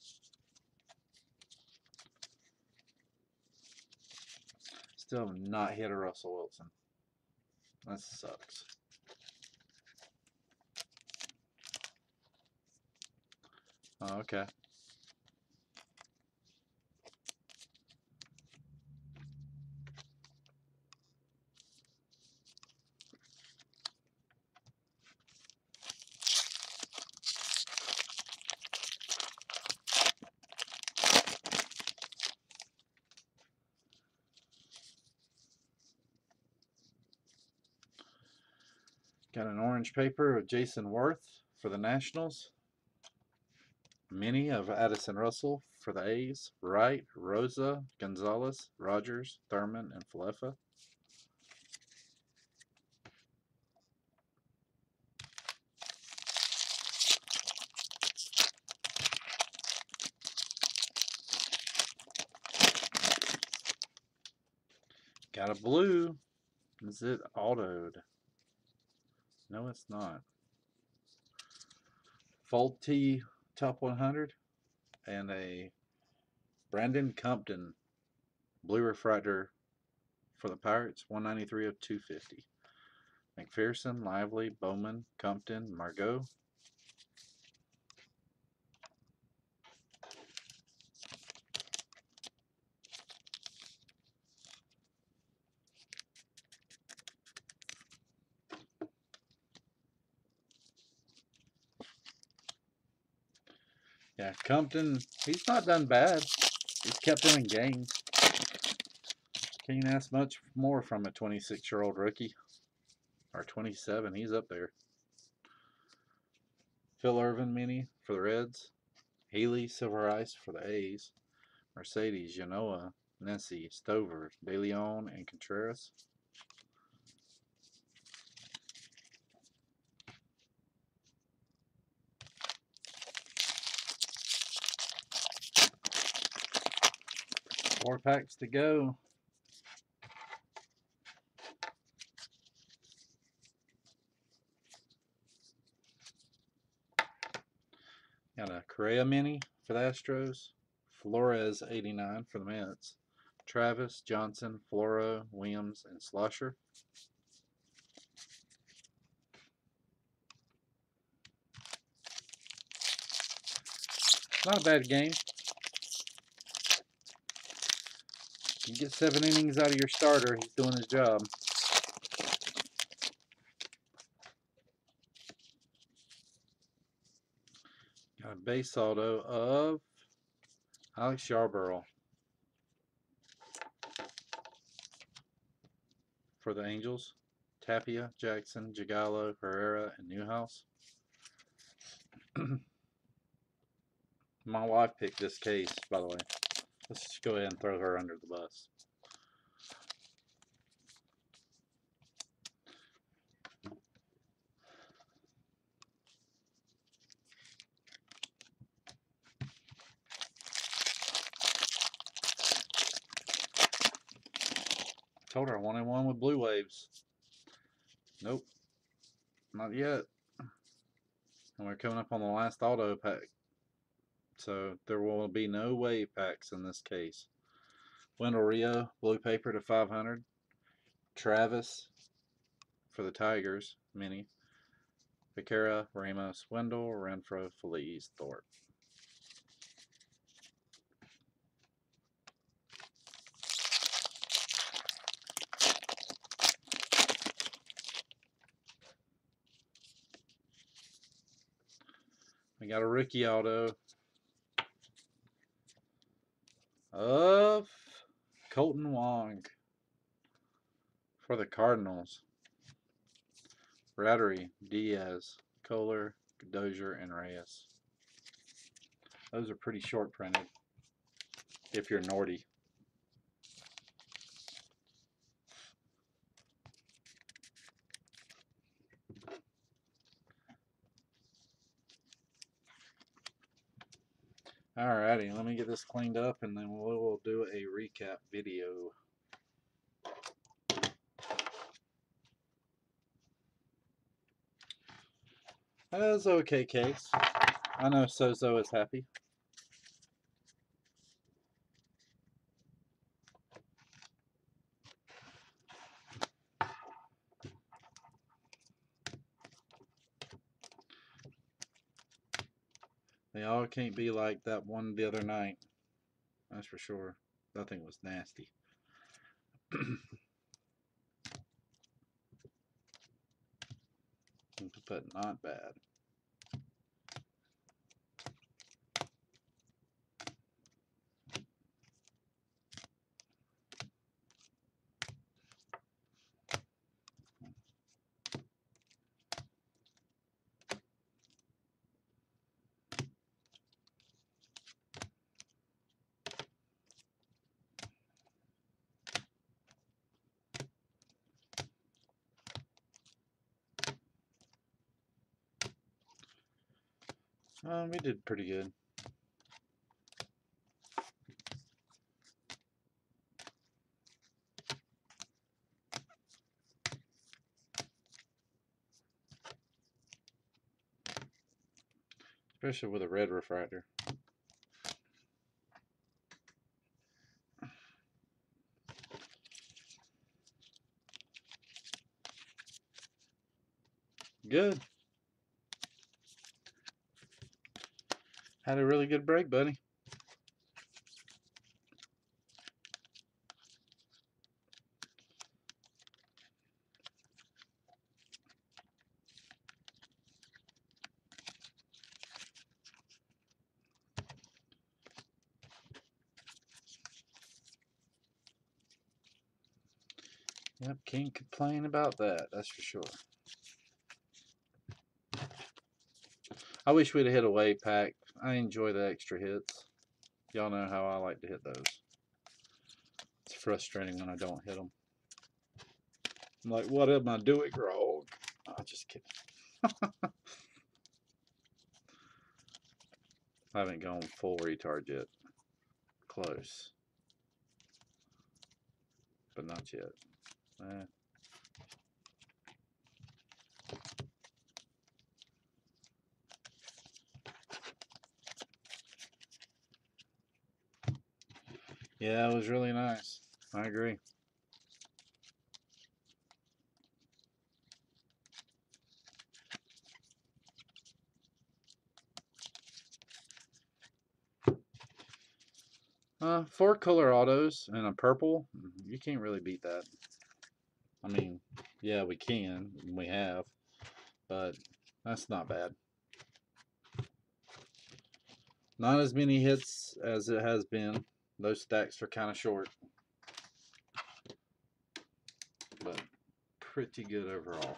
Still have not hit a Russell Wilson. That sucks. Oh, okay. Got an orange paper of Jayson Werth for the Nationals. Mini of Addison Russell for the A's. Wright, Rosa, Gonzalez, Rogers, Thurman, and Falefa. Got a blue. Is it autoed? No, it's not. Faulty top 100 and a Brandon Compton blue refractor for the Pirates 193 of 250 McPherson, Lively, Bowman, Compton, Margot Yeah, Compton, he's not done bad. He's kept them in games. Can't ask much more from a 26-year-old rookie. Or 27, he's up there. Phil Ervin mini for the Reds. Healy Silver Ice for the A's. Mercedes, Genoa, Nessie, Stover, De Leon, and Contreras. Four packs to go. Got a Correa Mini for the Astros, Flores 89 for the Mets, Travis, Johnson, Floro, Williams, and Schlosser. Not a bad game. You get seven innings out of your starter, he's doing his job. Got a base auto of Alex Yarbrough for the Angels. Tapia, Jackson, Gigallo, Herrera, and Newhouse. My wife picked this case, by the way. Let's just go ahead and throw her under the bus. Told her I wanted one with blue waves. Nope. Not yet. And we're coming up on the last auto pack. So there will be no wave packs in this case. Wendell Rijo, blue paper to 500. Travis for the Tigers, mini. Vaquera, Ramos, Wendle, Renfroe, Feliz, Thorpe. We got a rookie auto of Kolten Wong for the Cardinals. Rattery, Diaz, Kohler, Dozier, and Reyes. Those are pretty short printed if you're Nordy. Alrighty, let me get this cleaned up and then we will do a recap video. That was okay case. I know Sozo is happy. They all can't be like that one the other night. That's for sure. That thing was nasty. but not bad. Um, we did pretty good. Especially with a red refractor. Good. Had a really good break, buddy. Yep, can't complain about that, that's for sure. I wish we'd have hit a wave pack. I enjoy the extra hits. Y'all know how I like to hit those. It's frustrating when I don't hit them. I'm like, what am I doing wrong? Oh, just kidding. I haven't gone full retard yet. Close. But not yet. Eh. Yeah, it was really nice. I agree. Uh, four color autos and a purple. mm, You can't really beat that. I mean, yeah, we can. We have, but that's not bad. Not as many hits as it has been. Those stacks are kind of short, but pretty good overall.